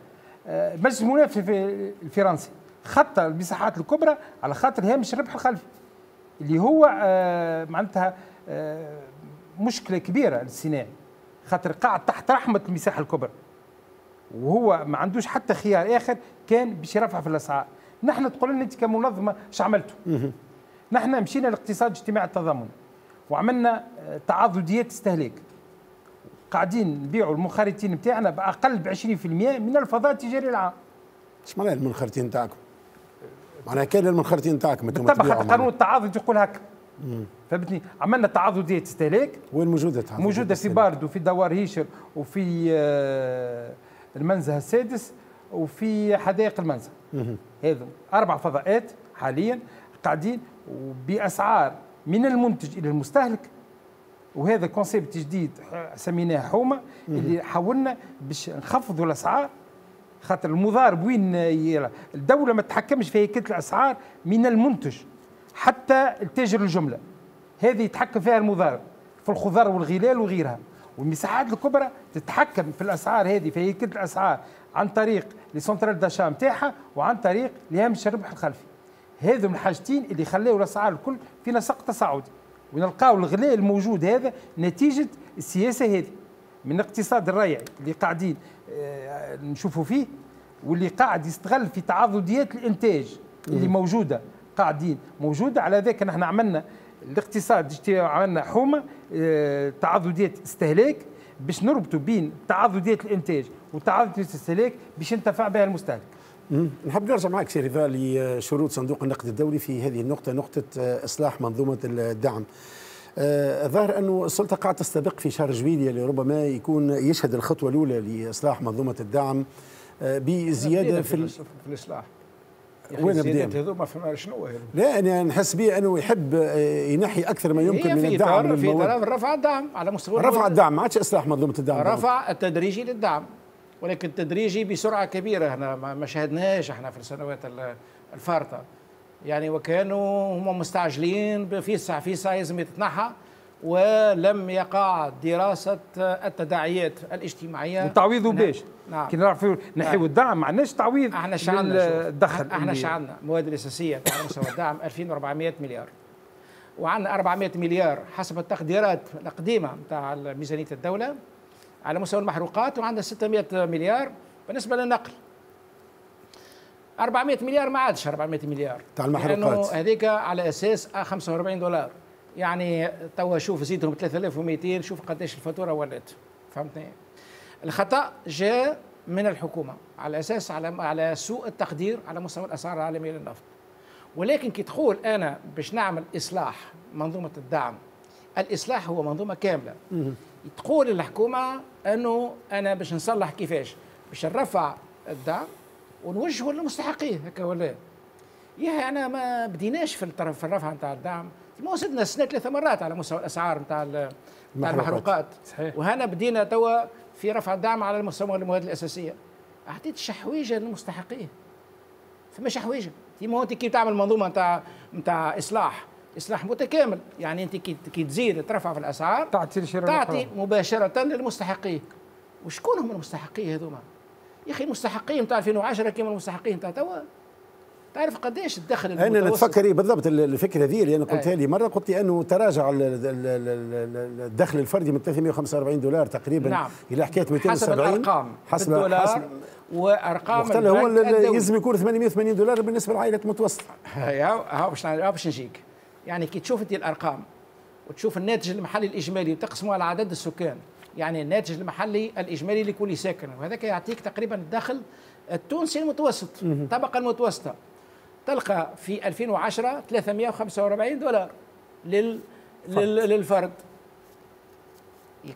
آه، مجلس المنافس الفرنسي خط المساحات الكبرى على خاطر هامش الربح الخلفي اللي هو آه، معناتها آه، مشكلة كبيرة للصناعي خاطر قاعد تحت رحمة المساحة الكبرى. وهو ما عندوش حتى خيار آخر كان باش يرفع في الاسعار نحن تقول لنا أنت كمنظمة إيش عملتوا؟ نحن مشينا لاقتصاد اجتماعي التضامن وعملنا آه، تعاضديات استهلاك. قاعدين نبيعوا المنخرطين نتاعنا بأقل ب 20% من الفضاء التجاري العام. إيش معناها المنخرطين نتاعكم؟ معناها كان المنخرطين نتاعكم بالطبع حتى قانون التعاضد يقول هكا. فهمتني؟ عملنا تعاضديه استهلاك وين موجودة موجودة في بارد وفي دوار هيشر وفي آه، المنزه السادس وفي حدائق المنزه. هذا أربع فضاءات حاليا قاعدين باسعار من المنتج إلى المستهلك. وهذا كونسيبت جديد سميناه حومة اللي حاولنا باش نخفضوا الأسعار. خاطر المضارب وين؟ الدولة ما تتحكمش في هيكلة الأسعار من المنتج. حتى التاجر الجملة. هذه يتحكم فيها المضارب في الخضار والغلال وغيرها. والمساحات الكبرى تتحكم في الأسعار هذه في هيكله الأسعار عن طريق لي سونترال داشا نتاعها وعن طريق لهامش الربح الخلفي. هذو من الحاجتين اللي خلاو الأسعار الكل في نسق تصاعدي. ونلقاو الغلاء الموجود هذا نتيجة السياسة هذه. من الاقتصاد الريعي اللي قاعدين آه، نشوفوا فيه واللي قاعد يستغل في تعاضديات الإنتاج اللي موجودة. قاعدين موجوده على ذاك نحن عملنا الاقتصاد عملنا حومة آه، تعاضديات استهلاك باش نربطوا بين تعاضديات الإنتاج وتعاضديات الاستهلاك باش ينتفع بها المستهلك. نحب نرجع معك سي رضا لشروط صندوق النقد الدولي في هذه النقطة نقطة آه، إصلاح منظومة الدعم. آه أنه السلطة قاعدة تستبق في شهر جويلية اللي ربما يكون يشهد الخطوة الأولى لإصلاح منظومة الدعم بزيادة في, في الإصلاح. وين بدينا؟ هذوما فما شنو لا أنا نحس به أنه يحب آه، ينحي أكثر ما يمكن من الدعم في طرف رفع الدعم على مستوى رفع الدعم ما عادش إصلاح منظومه الدعم. رفع التدريجي للدعم. ولكن تدريجي بسرعة كبيرة. إحنا ما شاهدناهاش إحنا في السنوات الفارطة. يعني وكانوا هم مستعجلين في ساعه في ساعه لازم يتنحى ولم يقع دراسة التداعيات الاجتماعية. وتعويضه باش نعم. كي نعرفوا نحيو الدعم ما عندناش تعويض إحنا شعلنا الدخل إحنا شعلنا المواد الأساسية على مستوى الدعم 2400 مليار. وعندنا 400 مليار حسب التقديرات القديمة نتاع ميزانية الدولة على مستوى المحروقات وعندنا 600 مليار بالنسبة للنقل. 400 مليار ما عادش 400 مليار. تاع المحروقات. لأنه هذيك على أساس 45 دولار. يعني توا شوف زيدهم 3200 شوف قداش الفاتورة ولات. فهمتني؟ الخطأ جاء من الحكومة على أساس على على سوء التقدير على مستوى الأسعار العالمية للنفط. ولكن كي تقول أنا باش نعمل إصلاح منظومة الدعم الإصلاح هو منظومة كاملة. تقول الحكومة أنه أنا باش نصلح كيفاش؟ باش نرفع الدعم ونوجهه للمستحقين هكا ولا؟ يا أنا ما بديناش في الطرف في الرفع نتاع الدعم. ما وصلنا السنة ثلاث مرات على مستوى الأسعار نتاع نتاع المحروقات. صحيح. وهنا بدينا توا في رفع الدعم على مستوى المواد الأساسية. أعطيت شحويجة للمستحقين. فما شحويجة. ما أنت كي تعمل منظومة نتاع نتاع إصلاح. إصلاح متكامل. يعني أنت كي تزيد ترفع في الأسعار تعطي تعطي مباشرة للمستحقين. وشكون هم المستحقين هذوما؟ يا أخي المستحقين نتاع 2010 كما المستحقين نتاع توا؟ تعرف قديش الدخل أنا نتفكر إيه بالضبط الفكرة هذه اللي أنا قلتها لي. مرة قلت لي أنه تراجع الدخل الفردي من 345 دولار تقريبا نعم. إلى حكاية 270 حسب الأرقام حسب الدولار حسب وأرقام هو يلزم يكون 880 دولار بالنسبة لعائلة متوسطة. هاو باش باش نجيك. يعني كي تشوف انت الأرقام وتشوف الناتج المحلي الإجمالي وتقسمه على عدد السكان يعني الناتج المحلي الإجمالي لكل ساكن وهذاك يعطيك تقريبا الدخل التونسي المتوسط الطبقه المتوسطه تلقى في 2010 345 دولار لل للفرد.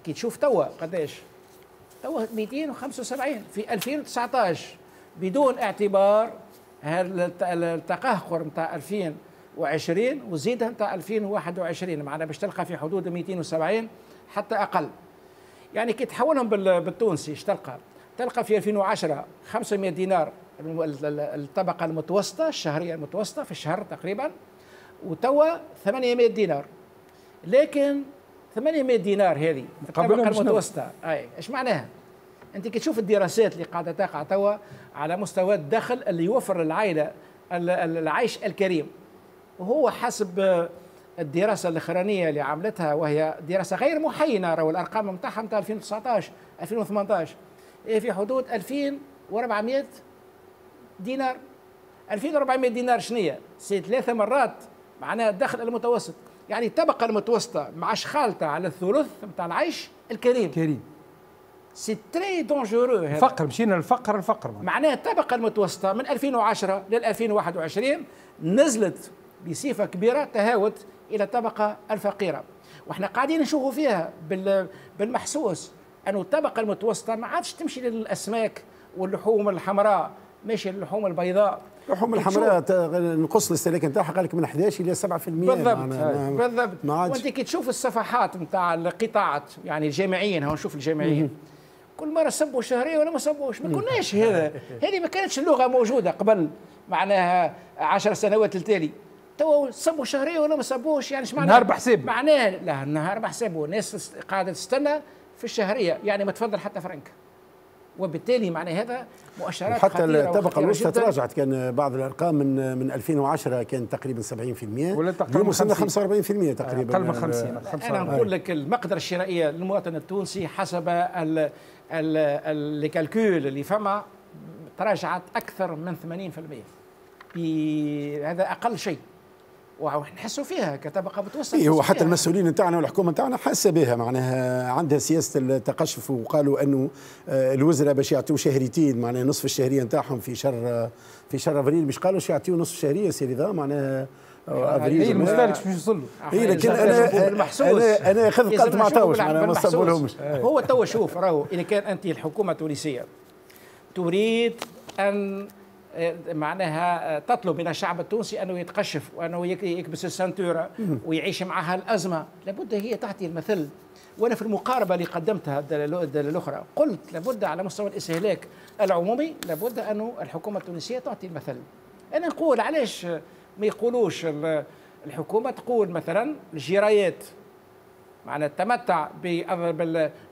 كي تشوف توا قداش. توا 275 في 2019 بدون اعتبار التقهقر نتاع 2020 وزيدها نتاع 2021 معنا باش تلقى في حدود 270 حتى أقل. يعني كي تحولهم بالتونسي إيش تلقى؟ تلقى في 2010 500 دينار الطبقة المتوسطة الشهرية المتوسطة في الشهر تقريبا وتوا 800 دينار. لكن 800 دينار هذه الطبقة المتوسطة أي إيش معناها؟ أنت كي تشوف الدراسات اللي قاعدة تقع توا على مستوى الدخل اللي يوفر للعائلة العيش الكريم. وهو حسب الدراسة الأخرانية اللي عملتها وهي دراسة غير محينة راهو الأرقام نتاعها نتاع 2019 2018 إيه في حدود 2400 دينار. 2400 دينار شنية؟ c'est ثلاثة مرات معناها الدخل المتوسط. يعني الطبقة المتوسطة معاش خالطة على الثلث نتاع العيش الكريم. كريم. c'est très dangereux الفقر مشينا للفقر الفقر. معناها الطبقة المتوسطة من 2010 لل 2021 نزلت بصفة كبيرة تهاوت إلى الطبقة الفقيرة. وإحنا قاعدين نشوفوا فيها بالمحسوس أن الطبقة المتوسطة ما عادش تمشي للأسماك واللحوم الحمراء ماشي اللحوم البيضاء. اللحوم الحمراء نقص الاستهلاك نتاعها قال لك من 11 إلى 7% بالضبط بالضبط. وانت كي تشوف الصفحات نتاع القطاعات يعني الجامعيين هون نشوف الجامعيين. كل مرة صبوا شهرية ولا ما صبوش ما كناش هذا. هذه ما كانتش اللغة موجودة قبل معناها 10 سنوات التالي تو صبوا شهرية ولا ما صبوش يعني إيش معناها؟ نهار بحساب. معناه لا نهار بحسابه الناس قاعدة تستنى في الشهرية يعني ما تفضل حتى فرنك وبالتالي معنى هذا مؤشرات حتى الطبقة الوسطى تراجعت كان بعض الأرقام من من 2010 كان تقريبا 70% ولا تقريبا وصلنا 45% تقريبا. قل من 50 أنا نقول لك المقدرة الشرائية للمواطن التونسي حسب الكالكول اللي فما تراجعت أكثر من 80% هذا أقل شيء. ونحسوا فيها كطبقة متوسطه إيه هو حتى المسؤولين نتاعنا والحكومة نتاعنا حاسة بها معناها عندها سياسة التقشف وقالوا أنه آه، الوزراء باش يعطيو شهريتين معناها نصف الشهرية نتاعهم في شهر في شهر أفريل مش قالوا يعطيو نصف الشهرية سي رضا؟ معناها أفريل اي المستهلك مش يوصل له اي لكن أنا أنا أنا اخذ قلت ما عطاوش معناها ما صبولهمش هو توا شوف راهو اذا كان انت الحكومة التونسية تريد أن معناها تطلب من الشعب التونسي أنه يتقشف وأنه يكبس السنتورة ويعيش معها الأزمة. لابد هي تعطي المثل. وأنا في المقاربة اللي قدمتها الدلالة الأخرى قلت لابد على مستوى الاستهلاك العمومي لابد انه الحكومة التونسية تعطي المثل. أنا نقول علاش ما يقولوش الحكومة تقول مثلا الجرايات معنى التمتع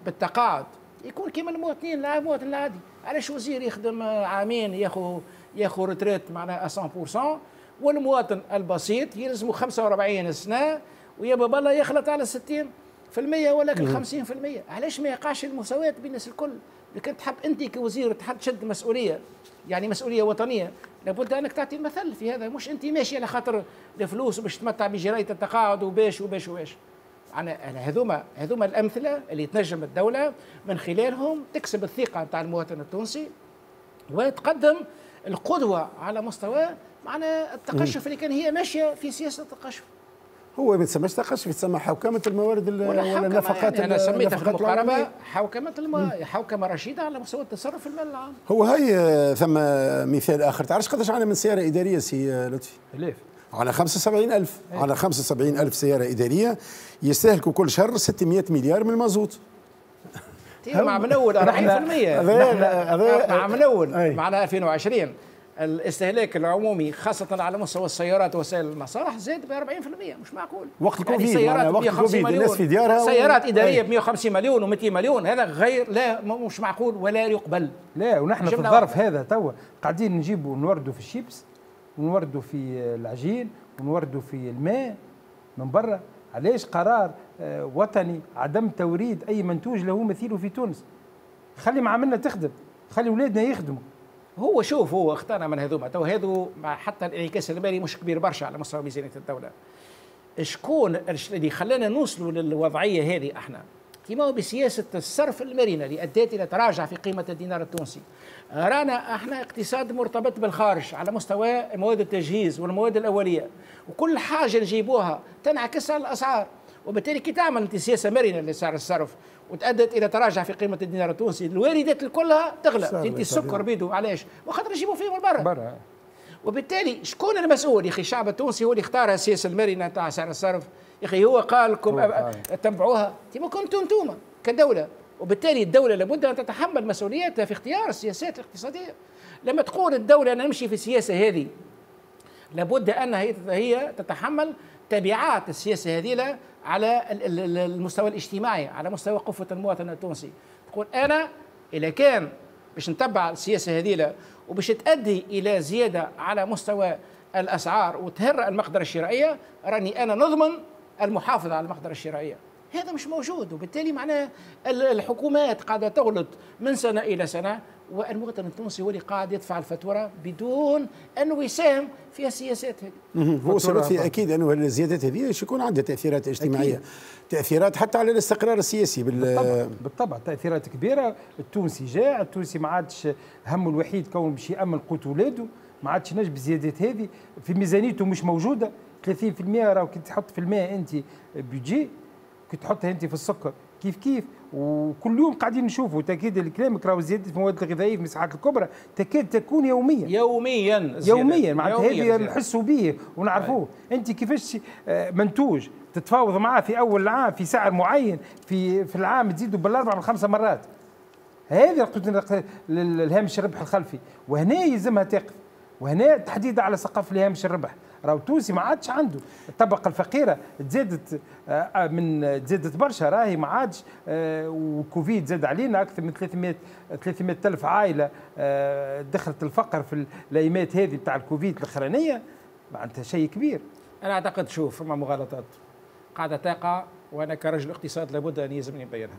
بالتقاعد. يكون كما المواطنين المواطن العادي علاش وزير يخدم عامين ياخذ ياخذ ريتريت معناها 100% والمواطن البسيط يلزمه 45 سنة ويا بابا الله يخلط على 60 في المية ولكن 50% علاش ما يقعش المساواة بين الناس الكل؟ لكن تحب أنت كوزير تحب تشد مسؤولية يعني مسؤولية وطنية لابد أنك تعطي المثل في هذا. مش أنت ماشي على خاطر الفلوس باش تمتع بجرايه التقاعد وباش وباش وباش. يعني هذوما هذوما الأمثلة اللي تنجم الدولة من خلالهم تكسب الثقة نتاع المواطن التونسي وتقدم القدوة على مستوى معنا التقشف اللي كان هي ماشية في سياسة التقشف. هو ما تسمىش تقشف يتسمى حوكمة الموارد ولا النفقات يعني أنا سميتها في المقاربه حوكمة الموارد حوكمة رشيدة على مستوى التصرف المال العام. هو هاي ثم مثال آخر. تعرفش قداش عندنا من سيارة إدارية سي لطفي؟ الاف على 75000 على 75000 سيارة إدارية يستهلكوا كل شهر 600 مليار من المازوت. مع منول 40% مع منول معنا 2020 الاستهلاك العمومي خاصة على مستوى السيارات ووسائل المصالح زاد ب 40% مش معقول. وقت الكوفيد يعني سيارات وقت الكوفيد الناس في ديارها سيارات إدارية ب 150 مليون و200 مليون هذا غير لا مش معقول ولا يقبل. لا ونحن في الظرف هذا توا قاعدين نجيبوا نوردوا في الشيبس ونوردوا في العجين ونوردوا في الماء من برا. علاش قرار آه، وطني عدم توريد أي منتوج له مثيله في تونس. خلي معاملنا تخدم خلي اولادنا يخدموا. هو شوف هو اختارنا من هذوما. تو هذو حتى الانعكاس المالي مش كبير برشا على مستوى ميزانيه الدولة. شكون اللي خلانا نوصلوا للوضعية هذه إحنا؟ كما بسياسة الصرف المرنه اللي ادت إلى تراجع في قيمة الدينار التونسي. رانا إحنا اقتصاد مرتبط بالخارج على مستوى مواد التجهيز والمواد الأولية. وكل حاجة نجيبوها تنعكس على الأسعار. وبالتالي كي تعمل انت سياسة مرنة لسعر الصرف وتأدت إلى تراجع في قيمة الدينار التونسي الواردات كلها تغلى. انت السكر بيدو علاش وخاطر يجيبوا فيه من برا. برا. وبالتالي شكون المسؤول؟ يا أخي الشعب التونسي هو اللي اختار السياسة المرنة تاع سعر الصرف. يا أخي هو قال لكم تبعوها كما كنتم أنتم كدولة. وبالتالي الدولة لابد أن تتحمل مسؤوليتها في اختيار السياسات الاقتصادية. لما تقول الدولة أنا نمشي في السياسة هذه لابد ان هي تتحمل تبعات السياسة هذه على المستوى الاجتماعي على مستوى قفه المواطن التونسي. تقول أنا اذا كان باش نتبع السياسة هذه وباش تؤدي إلى زيادة على مستوى الأسعار وتهر المقدرة الشرائية راني أنا نضمن المحافظة على المقدرة الشرائية. هذا مش موجود وبالتالي معناه الحكومات قاعدة تغلط من سنة إلى سنة والمواطن التونسي هو اللي قاعد يدفع الفاتورة بدون انه يساهم في السياسات هذه. هو سبب في أكيد انه الزيادات هذه يكون عندها تأثيرات اجتماعية؟ أكيد. تأثيرات حتى على الاستقرار السياسي بال... بالطبع بالطبع. تأثيرات كبيرة. التونسي جاع التونسي ما عادش همه الوحيد كون باش يأمن قوت ولاده ما عادش نجم بالزيادات هذه. في ميزانيته مش موجودة. 30% راهو كي تحط في الماء أنت بيجي كي تحطها انت في السكر. كيف كيف؟ وكل يوم قاعدين نشوفوا. تأكيد الكلام راهو زياده المواد الغذائية في المساحات الكبرى. تكاد تكون يوميا. يوميا يوميا. معناتها هذه نحسوا به ونعرفوه. أنت كيفاش آه، منتوج؟ تتفاوض معاه في أول العام في سعر معين في في العام تزيدوا بالأربع بالخمسه مرات. هذه الهامش الربح الخلفي. وهنا يلزمها تقف. وهنا تحديد على سقف لهامش الربح. راهو التونسي ما عادش عنده. الطبقة الفقيرة تزادت آه، من تزادت برشا راهي ما عادش آه، وكوفيد زاد علينا أكثر من 300 300 ألف عائلة آه، دخلت الفقر في الأيامات هذه بتاع الكوفيد الأخرانية معناتها شيء كبير. أنا أعتقد شوف فما مغالطات. قاعدة تقع وأنا كرجل اقتصاد لابد أن يلزمني نبينها.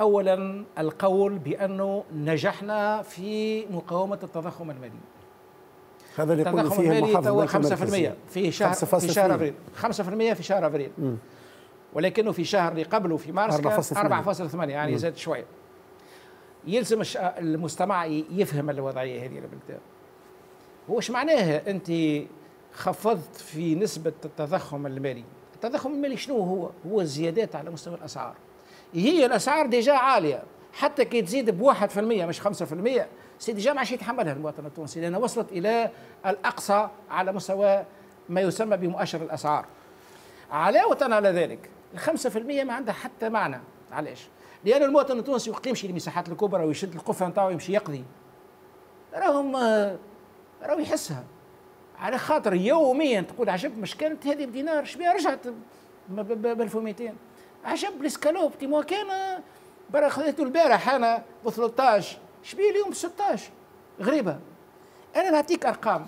اولا القول بأنه نجحنا في مقاومة التضخم المالي. هذا اللي يقول فيه محافظ 5% في شهر في شهر ابريل 5% في شهر ابريل ولكنه في شهر اللي قبله في مارس 4.8 يعني زاد شوية. يلزم المستمع يفهم الوضعية هذه بالكتاب هو إيش معناها أنت خفضت في نسبة التضخم المالي؟ التضخم المالي شنو هو؟ هو الزيادات على مستوى الأسعار. هي الأسعار déjà عالية. حتى كي تزيد في المية مش خمسة في المية. سيدي جامع شيء يتحملها المواطن التونسي لأنها وصلت إلى الأقصى على مستوى ما يسمى بمؤشر الأسعار. علاوة على ذلك الخمسة في المية ما عندها حتى معنى. علاش؟ لأن المواطن التونسي وقت يمشي للمساحات الكبرى ويشد القفة نتاعو يمشي يقضي. راهم راهو يحسها. على خاطر يوميا تقول عجب مش كانت هذه بدينار شبيه رجعت ب 1200 عجب الإسكالوب تيموا كان برا خذيته البارح أنا ب 13 شبيه اليوم ب 16 غريبة. أنا نعطيك أرقام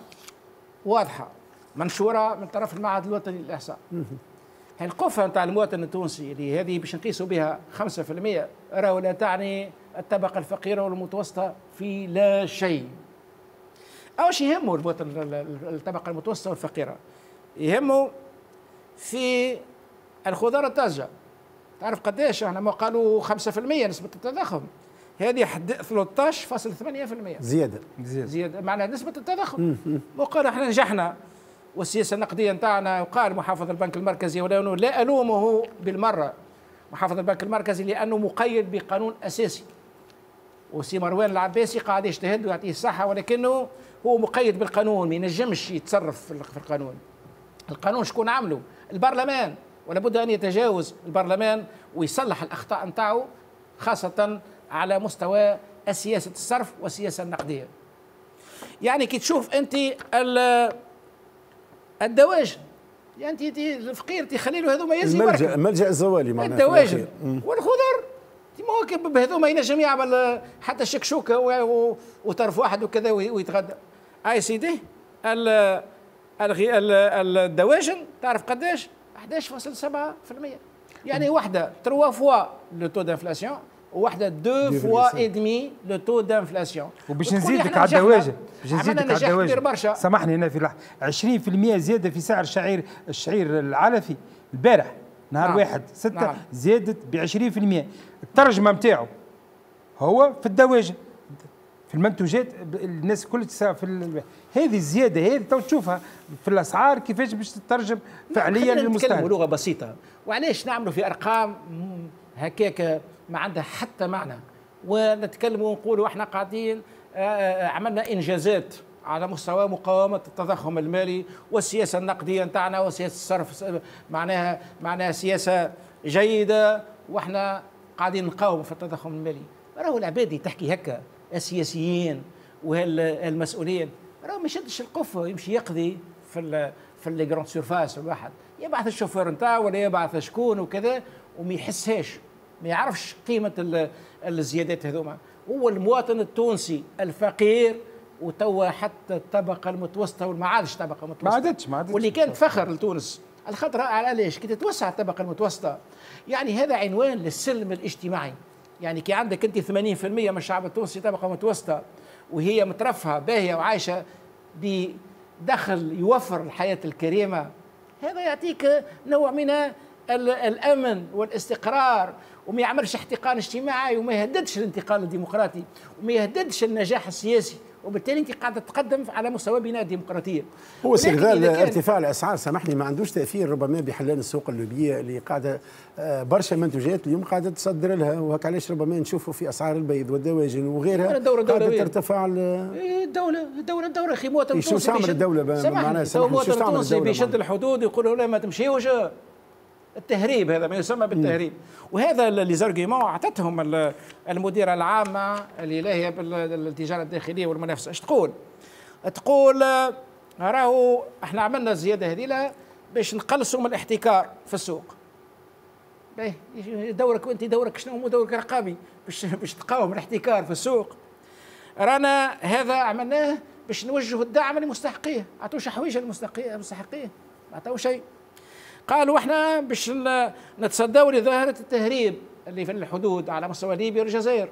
واضحة منشوره من طرف المعهد الوطني للإحصاء. القفه نتاع المواطن التونسي اللي هذه باش نقيسوا بها 5% راهو لا تعني الطبقة الفقيرة والمتوسطة؟ في لا شيء. إيش يهمه المواطن الطبقة المتوسطة والفقيرة. يهمه في الخضار الطازجه تعرف قديش إحنا ما قالوا 5% نسبة التضخم. هذه 13.8% زيادة. زيادة. زيادة. معناها نسبة التضخم. وقال إحنا نجحنا. والسياسة النقدية نتاعنا وقال محافظ البنك المركزي ولو لا ألومه بالمرة. محافظ البنك المركزي لأنه مقيد بقانون أساسي. وسي مروان العباسي قاعد يجتهد ويعطيه الصحة ولكنه هو مقيد بالقانون ما ينجمش يتصرف في القانون. القانون شكون عمله؟ البرلمان. ولا بد أن يتجاوز البرلمان ويصلح الأخطاء نتاعو خاصة على مستوى سياسة الصرف والسياسة النقدية. يعني كي تشوف أنت الدواجن يعني أنت الفقير تخلي له هذوما يزي الملجا الملجا الزوالي معناها الدواجن والخضر ما بهذوما ينجم يعمل حتى شكشوكه وطرف واحد وكذا ويتغدى. أي سيدي الدواجن تعرف قداش؟ 11.7% يعني واحدة 3 fois le taux d'inflation وواحده deux fois et demi le taux d'inflation وباش نزيدك على الدواجن باش نزيدك على الدواجن. سامحني هنا في لحظه 20% زياده في سعر الشعير الشعير العلفي البارح نهار نعم. واحد ستة نعم. زادت ب 20% الترجمة نتاعو هو في الدواجن. في المنتوجات الناس الكل في ال... هذه الزيادة هذه تو تشوفها في الأسعار كيفاش باش تترجم فعليا للمستهلك. لغه بسيطة. وعلاش نعملوا في أرقام هكاك ما عندها حتى معنى؟ ونتكلموا ونقولوا إحنا قاعدين آه، آه، عملنا إنجازات على مستوى مقاومة التضخم المالي والسياسة النقدية نتاعنا وسياسة الصرف معناها معناها سياسة جيدة وإحنا قاعدين نقاوم في التضخم المالي. راهو العباد تحكي هكا. السياسيين والمسؤولين راهو ما يشدش القفه يمشي يقضي في ال في les grandes surfaces الواحد. يبعث الشوفير نتاعو ولا يبعث شكون وكذا وما يحسهاش. ما يعرفش قيمة الزيادات هذوما. هو المواطن التونسي الفقير وتوا حتى الطبقة المتوسطة وما عادش طبقة متوسطة. ما عادتش ما عادتش. واللي كانت فخر لتونس. الخطر علاش؟ كي تتوسع الطبقة المتوسطة. يعني هذا عنوان للسلم الاجتماعي. يعني كي عندك انت 80% من الشعب التونسي طبقه متوسطة وهي مترفهة باهية وعايشة بدخل يوفر الحياة الكريمة. هذا يعطيك نوع من الأمن والاستقرار وما يعملش احتقان اجتماعي وما يهددش الانتقال الديمقراطي وما يهددش النجاح السياسي. وبالتالي انت قاعدة تتقدم على مستوى بناء الديمقراطيه هو استغلال ارتفاع الأسعار سامحني ما عندوش تأثير ربما بحلال السوق الليبية اللي قاعدة آه، برشا منتوجات اليوم قاعدة تصدر لها. وهك علاش ربما نشوفوا في أسعار البيض والدواجن وغيرها الدوره قاعدة ترتفع إيه، الدولة الدولة الدولة أخي مواطن شو تعمل الدولة؟ معناها مواطن تونسي بيشد الحدود يقولوا لا ما تمشيوش. التهريب هذا ما يسمى بالتهريب. وهذا اللي زرقيمون أعطتهم المديره العامه اللي هي بالتجاره الداخلية والمنافسه إيش تقول؟ تقول راهو إحنا عملنا الزيادة هذه باش نقلصوا من الاحتكار في السوق. دورك وانت دورك شنو؟ هو دورك رقابي باش باش تقاوم الاحتكار في السوق. رانا هذا عملناه باش نوجه الدعم للمستحقيه عطوش حويجة للمستحقيه ما عطاو شيء قالوا إحنا باش نتصدوا لظاهرة التهريب اللي في الحدود على مستوى ليبيا والجزائر.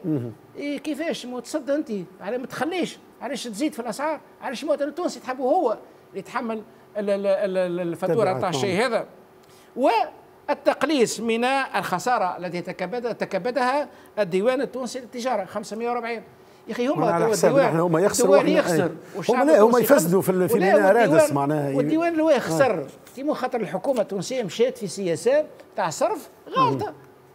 إيه كيفاش؟ مو تصدى أنت. على ما تخليش. علاش تزيد في الأسعار؟ علاش المواطن التونسي تحبه هو اللي يتحمل الفاتورة نتاع الشيء هذا؟ والتقليص من الخسارة التي تكبدها الديوان التونسي للتجارة 540 يا أخي هما الديوان هما يخسروا الديوان يخسر. هما هما يفسدوا في في رادس معناها والديوان اللي يخسر مو خاطر الحكومة التونسية مشات في سياسات تاع صرف غالطه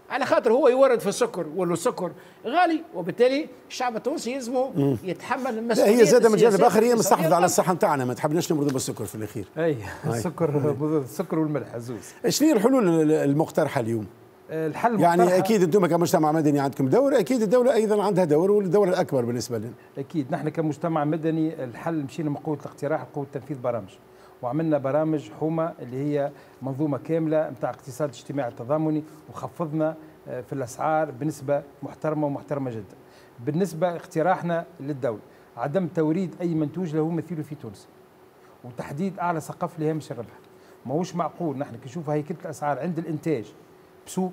على خاطر هو يورد في السكر ولا السكر غالي وبالتالي الشعب التونسي يلزمه يتحمل المسؤوليه هي زادة من جانب اخر هي مستحفظة على الصحة نتاعنا ما تحبناش نمرضوا بالسكر في الأخير. أي السكر السكر والملح عزوز شنو هي الحلول المقترحة اليوم؟ الحل يعني أكيد أنتم كمجتمع مدني عندكم دور أكيد الدولة أيضا عندها دور والدور الأكبر بالنسبة لنا. أكيد. نحن كمجتمع مدني الحل مشينا من قوة الاقتراح لقوه تنفيذ برامج. وعملنا برامج حومة اللي هي منظومة كاملة نتاع اقتصاد اجتماعي تضامني وخفضنا آه، في الأسعار بنسبة محترمة ومحترمة جدا. بالنسبة اقتراحنا للدولة عدم توريد أي منتوج له مثيله في تونس وتحديد أعلى سقف لهامش الربح. ماهوش معقول. نحن كي نشوف هيكلة الأسعار عند الإنتاج بسوق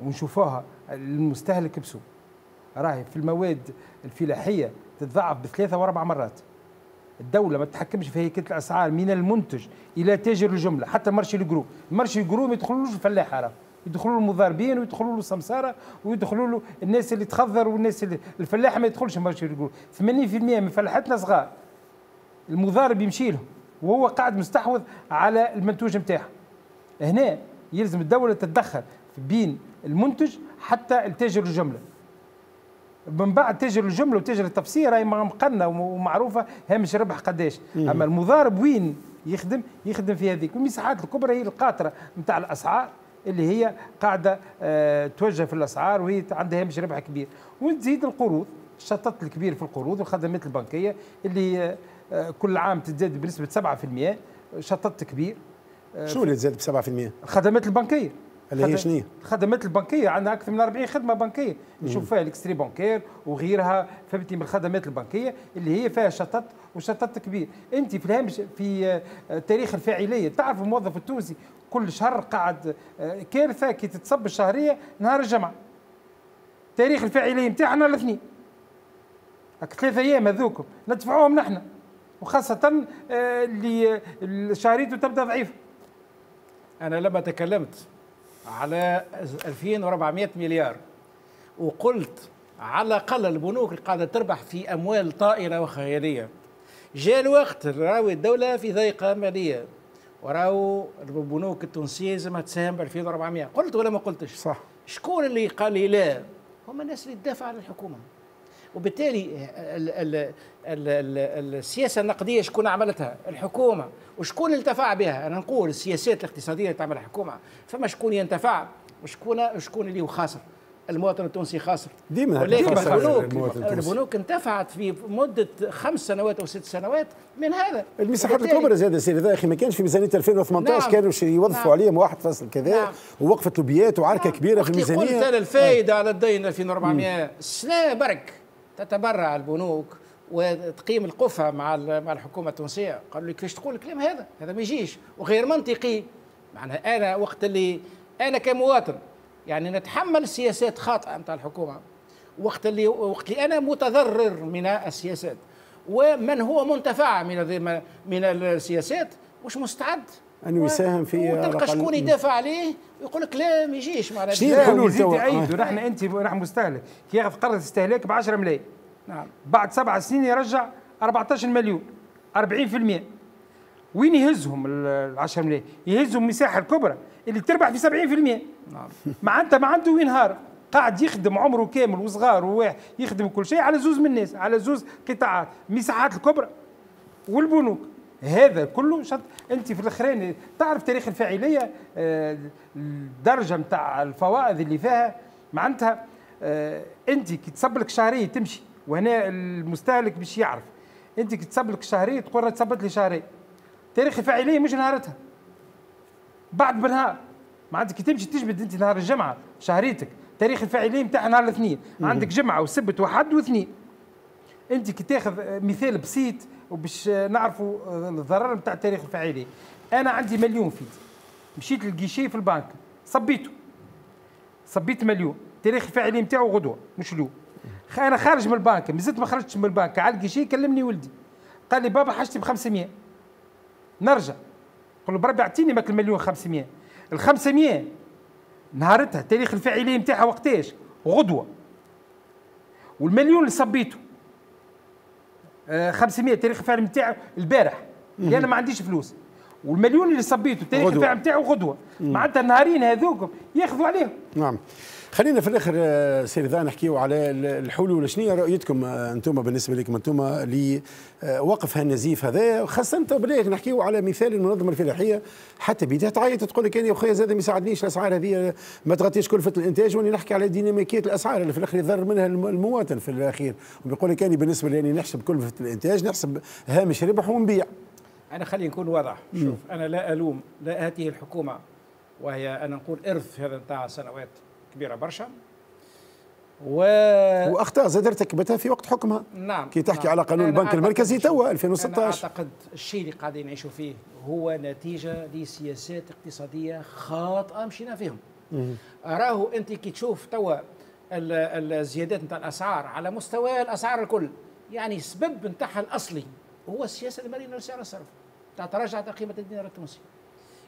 ونشوفوها. المستهلك بسوق راهي في المواد الفلاحية تتضاعف بثلاثة وأربع مرات. الدولة ما تتحكمش في هيكلة الأسعار من المنتج إلى تاجر الجملة حتى marché ال gros ال marché ال gros ما يدخلوش الفلاح راه. يدخلوا له المضاربين ويدخلوا له السمسارة ويدخلوا له الناس اللي تخضر والناس اللي الفلاح ما يدخلش marché ال gros 80% من فلاحتنا صغار المضارب يمشي لهم. وهو قاعد مستحوذ على المنتوج نتاعه هنا يلزم الدولة تتدخل بين المنتج حتى التاجر الجملة. من بعد تاجر الجملة وتاجر التفسير راهي مقنة ومعروفة هامش الربح قداش. أما المضارب وين يخدم؟ يخدم في هذيك. والمساحات الكبرى هي القاطرة نتاع الأسعار اللي هي قاعدة آه توجه في الأسعار وهي عندها هامش ربح كبير. وتزيد القروض الشطط الكبير في القروض والخدمات البنكية اللي آه كل عام تزداد بنسبة 7% شطط كبير. آه شو اللي تزاد ب 7%؟ الخدمات البنكية. اللي هي شنو الخدمات البنكية عندنا أكثر من 40 خدمة بنكية. نشوف فيها ال extrait bancaire وغيرها فهمتني من الخدمات البنكية اللي هي فيها شطط وشطط كبير. أنت في الهامش في آه، تاريخ الفاعلية تعرف الموظف التونسي كل شهر قاعد آه، كارثة كي تتصب الشهرية نهار الجمعة. تاريخ الفاعلية نتاعنا الاثنين. ثلاثة أيام هذوكم ندفعوهم نحن. وخاصة آه، اللي شهريته تبدأ ضعيفة. أنا لما تكلمت على 2400 مليار وقلت على الأقل البنوك قاعدة تربح في أموال طائلة وخيالية جاء الوقت راوي الدولة في ضيقة مالية وراو البنوك التونسية لازم تساهم ب 2400 قلت ولا ما قلتش؟ صح. شكون اللي قال لي لا؟ هم الناس اللي تدافع عن الحكومة. وبالتالي ال ال ال ال السياسة النقدية شكون عملتها؟ الحكومة وشكون التفع بها؟ أنا نقول السياسات الاقتصادية اللي تعملها الحكومة فما شكون ينتفع وشكون شكون اللي هو خاسر المواطن التونسي خاسر ديما ولكن البنوك. البنوك انتفعت في مدة خمس سنوات أو ست سنوات من هذا المساحات الكبرى زاد سير ذا أخي ما كانش في ميزانية 2018 نعم. كانوا يوظفوا نعم. عليهم واحد فاصل كذا نعم. ووقفت لوبيات وعركة كبيرة في اللي قلت الميزانيه أنا الفائده على الدين 2400 السنة برك تتبرع البنوك وتقيم القفة مع ال- مع الحكومة التونسية. قالوا لي كيفاش تقول الكلام هذا؟ هذا ما يجيش. وغير منطقي. معناها أنا وقت اللي أنا كمواطن يعني نتحمل السياسات خاطئة نتاع الحكومة. وقت اللي وقت اللي أنا متضرر من السياسات. ومن هو منتفع من من السياسات؟ مش مستعد؟ أنه يساهم في الأقل- شكون يدافع عليه؟ يقول لك لا ما يجيش. معناها شنو الحلول توا؟ آه. ونحن أنت نحن مستهلك. كي ياخذ قرض استهلاك ب 10 ملايين. نعم. بعد سبع سنين يرجع 14 مليون 40% وين يهزهم ال 10 ملايين؟ يهزهم المساحه الكبرى اللي تربح في 70% نعم. معناتها ما عنده وين هارب قاعد يخدم عمره كامل وصغار وواحد يخدم كل شيء على زوز من الناس على زوز قطاعات المساحات الكبرى. والبنوك؟ هذا كله شط أنت في الأخرين تعرف تاريخ الفاعلية آه، الدرجة نتاع الفوائد اللي فيها. معناتها آه، أنت كي تصب لك شهرية تمشي. وهنا المستهلك باش يعرف. انت كي تصب لك شهريه تقول راه تصبت لي شهريه تاريخ الفاعلية مش نهارتها. بعد بنهار. معناتها كي تمشي تجبد انت نهار الجمعة شهريتك. تاريخ الفاعلية نتاعها نهار الاثنين. عندك جمعة وسبت وحد واثنين. انت كي تاخذ مثال بسيط وباش نعرفوا الضرر نتاع تاريخ الفاعلية. أنا عندي مليون في يدي. مشيت للجيشي في البنك. صبيته. صبيت مليون. تاريخ الفاعلية نتاعو غدوة مش اليوم. أنا خارج من البنك مازلت ما خرجتش من البنك. على الجيشي كلمني ولدي. قال لي بابا حاجتي ب 500 نرجع. قل له بربي أعطيني ماك المليون 500 ال 500 نهارتها تاريخ الفاعليه نتاعها وقتاش؟ غدوة. والمليون اللي صبيته. آه، 500 تاريخ الفعل نتاعو البارح. أنا ما عنديش فلوس. والمليون اللي صبيته تاريخ. الفعل نتاعو غدوة. معناتها النهارين هذوك ياخذوا عليهم. نعم. خلينا في الآخر آه، سير ذا نحكيو على ال- الحلول. شنو هي رؤيتكم آه، أنتم بالنسبة لكم أنتم لوقف هالنزيف هذا؟ خاصة بالله نحكيو على مثال المنظمة الفلاحية حتى بدها تعيط تقول لك أنا يا خويا زاد ما يساعدنيش الأسعار هذه ما تغطيش كلفه الإنتاج واني نحكي على ديناميكية الأسعار اللي في الآخر يضر منها الم- المواطن في الأخير. وبيقول لك أنا بالنسبة لي نحسب كلفه الإنتاج نحسب هامش ربح ونبيع. أنا خلينا نكون واضح. شوف أنا لا ألوم لا هذه الحكومة وهي أنا نقول إرث هذا نتاع سنوات كبيرة برشا. و وأخطاء زاد ارتكبتها في وقت حكمها. نعم كي تحكي نعم. على قانون أنا البنك المركزي توا أنا 2016 أعتقد الشيء اللي قاعدين نعيشوا فيه هو نتيجة لسياسات اقتصادية خاطئة مشينا فيهم. راهو أنت كي تشوف توا ال- الزيادات نتاع الأسعار على مستوى الأسعار الكل يعني السبب نتاعها الأصلي هو السياسة المرنه لسعر الصرف. تاع تراجع قيمة الدينار التونسي.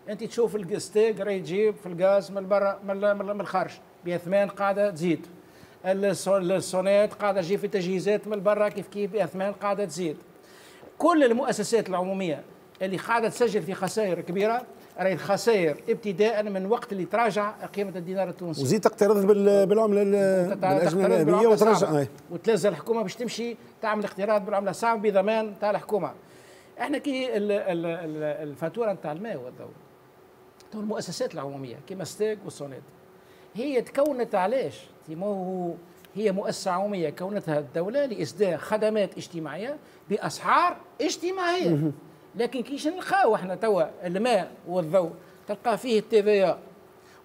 أنت تشوف الستيك راهي تجيب في الغاز من برا من, من, من الخارج. بأثمان قاعدة تزيد. السو- السونات قاعدة تجيب في تجهيزات من برا كيف كيف بأثمان قاعدة تزيد. كل المؤسسات العمومية اللي قاعدة تسجل في خسائر كبيرة راهي الخسائر ابتداء من وقت اللي تراجع قيمة الدينار التونسي. وزيد تقترض بال- بالعملة ال- بالأجنبية وترجع. وتلزم الحكومة باش تمشي تعمل اقتراض بالعملة الصعبه بضمان تاع الحكومة. إحنا كي ال- ال- ال- الفاتورة نتاع الماء والضوء المؤسسات العمومية كما STEG وال SONEDE هي تكونت علاش؟ هو هي مؤسسة عمومية كونتها الدولة لاسداء خدمات اجتماعية بأسعار اجتماعية. لكن كيش نلقاو إحنا توا الماء والضوء تلقى فيه التي في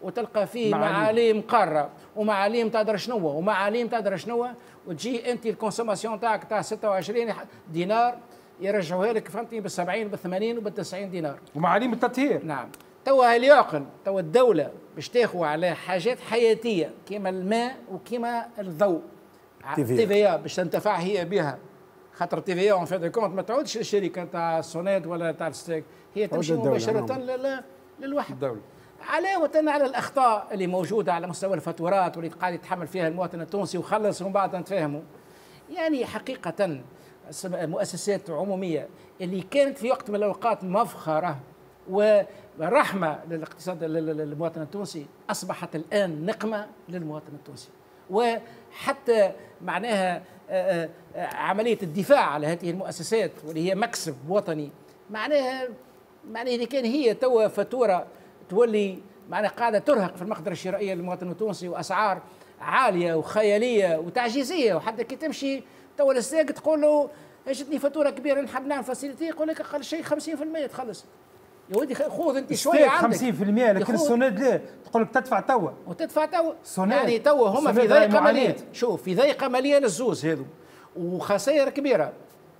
وتلقى فيه معاليم. معاليم قارة ومعاليم تقدر شنو ومعاليم تقدر شنو وتجي أنت الكونسوماسيون تاعك تاع 26 دينار يرجعوها لك فهمتني بال 70 بال 80 وبال 90 دينار. ومعاليم التطهير. نعم. توا هل يعقل توا الدولة باش تاخذ على حاجات حياتية كما الماء وكما الضوء. في باش تنتفع هي بها. خاطر TVA en fin de compte ما تعودش للشركة تاع ال SONEDE ولا تاع ال STEG هي تمشي الدولة، مباشرة نعم. لل- للوحدة. الدولة. علاوة على الأخطاء اللي موجودة على مستوى الفاتورات واللي قاعد يتحمل فيها المواطن التونسي وخلص ومن بعد نتفاهموا. يعني حقيقة المؤسسات العمومية اللي كانت في وقت من الأوقات مفخرة ورحمة للاقتصاد لل- لل- للمواطن التونسي أصبحت الآن نقمة للمواطن التونسي. وحتى معناها آه، آه، عملية الدفاع على هذه المؤسسات واللي هي مكسب وطني معناها معناها إذا كان هي توا فاتورة تولي معناها قاعدة ترهق في المقدرة الشرائية للمواطن التونسي وأسعار عالية وخيالية وتعجيزية. وحتى كي تمشي توا لل STEG تقول له اجتني فاتوره كبيرة نحب نعمل facilité؟ يقول لك أقل شيء 50% تخلص. يا ودي خذ انت شوية عندك. 50% لكن السوناد لا تقول لك تدفع توا. وتدفع توا. السوناد يعني توا هما في ضيقه ماليه. شوف في ضيقه ماليه للزوز هذو. وخسائر كبيرة.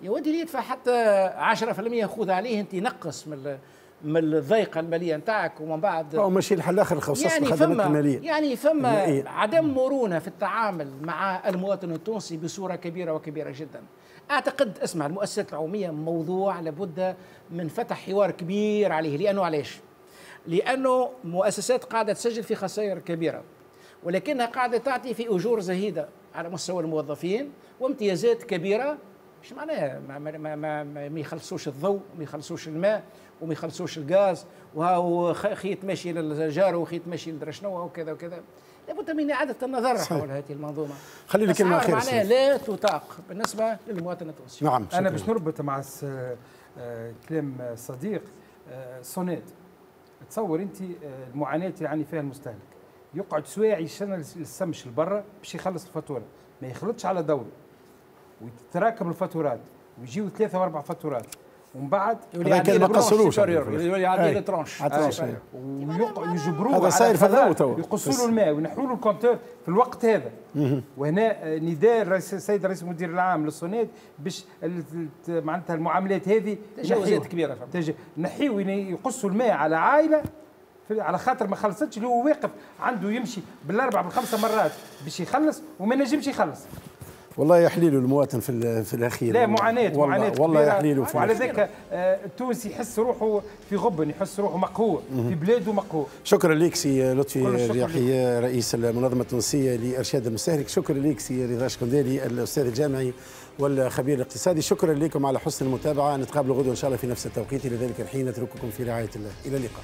يا ودي اللي يدفع حتى 10% خذ عليه انت نقص من من الضيقه المالية نتاعك ومن بعد أو ماشي الحل الآخر خصص يعني الخدمات فما الماليه يعني فما. عدم مرونة في التعامل مع المواطن التونسي بصورة كبيرة وكبيرة جدا. أعتقد اسمع المؤسسات العمومية موضوع لابد من فتح حوار كبير عليه. لأنه علاش؟ لأنه مؤسسات قاعدة تسجل في خسائر كبيرة ولكنها قاعدة تعطي في أجور زهيدة على مستوى الموظفين وامتيازات كبيرة. مش معناها؟ ما, ما, ما, ما, ما, ما يخلصوش الضوء وما يخلصوش الماء وما يخلصوش الغاز وهو خيط ماشي للجار وخيط ماشي لدرا شنو وكذا وكذا. لابد من اعاده النظر صحيح. حول هذه المنظومة. خلي لي كلمة أخيرة معناها. لا تطاق. بالنسبة للمواطن التونسي نعم أنا شكراً. باش نربط مع آه، كلام صديق آه، SONEDE تصور أنت آه، المعاناة اللي يعاني فيها المستهلك. يقعد سواعي سنه السمش لبرا باش يخلص الفاتورة. ما يخلطش على دوره ويتراكم الفاتورات. ويجيو ثلاثة وأربع فاتورات. ومن بعد هذا كان ما قصروش يولي يعدي أي. les tranches على tranches، أي. ويجبروه هذا صاير في الضوء توا. يقصوا. له الماء وينحوا له ال compteur في الوقت هذا وهنا آه، نداء السيد رئيس المدير العام لل SONEDE باش معناتها المعاملات هذه تجاوزات. تج- نحيوا يقصوا الماء على عائلة على خاطر ما خلصتش اللي هو واقف عنده يمشي بالأربع بالخمسة مرات باش يخلص وما نجمش يخلص والله يحليله المواطن في في الأخير. لا معاناة والله معاناة والله. يحليله في وعلى. ذاك آه، التونسي يحس روحه في غبن يحس روحه مقهور في بلاده مقهور. شكرا لك سي لطفي الرياحي رئيس المنظمة التونسية لأرشاد المستهلك شكرا لك سي رضا شكندالي الاستاذ الجامعي والخبير الاقتصادي. شكرا لكم على حسن المتابعة. نتقابل غدوة إن شاء الله في نفس التوقيت. إلى ذلك الحين نترككم في رعاية الله. إلى اللقاء.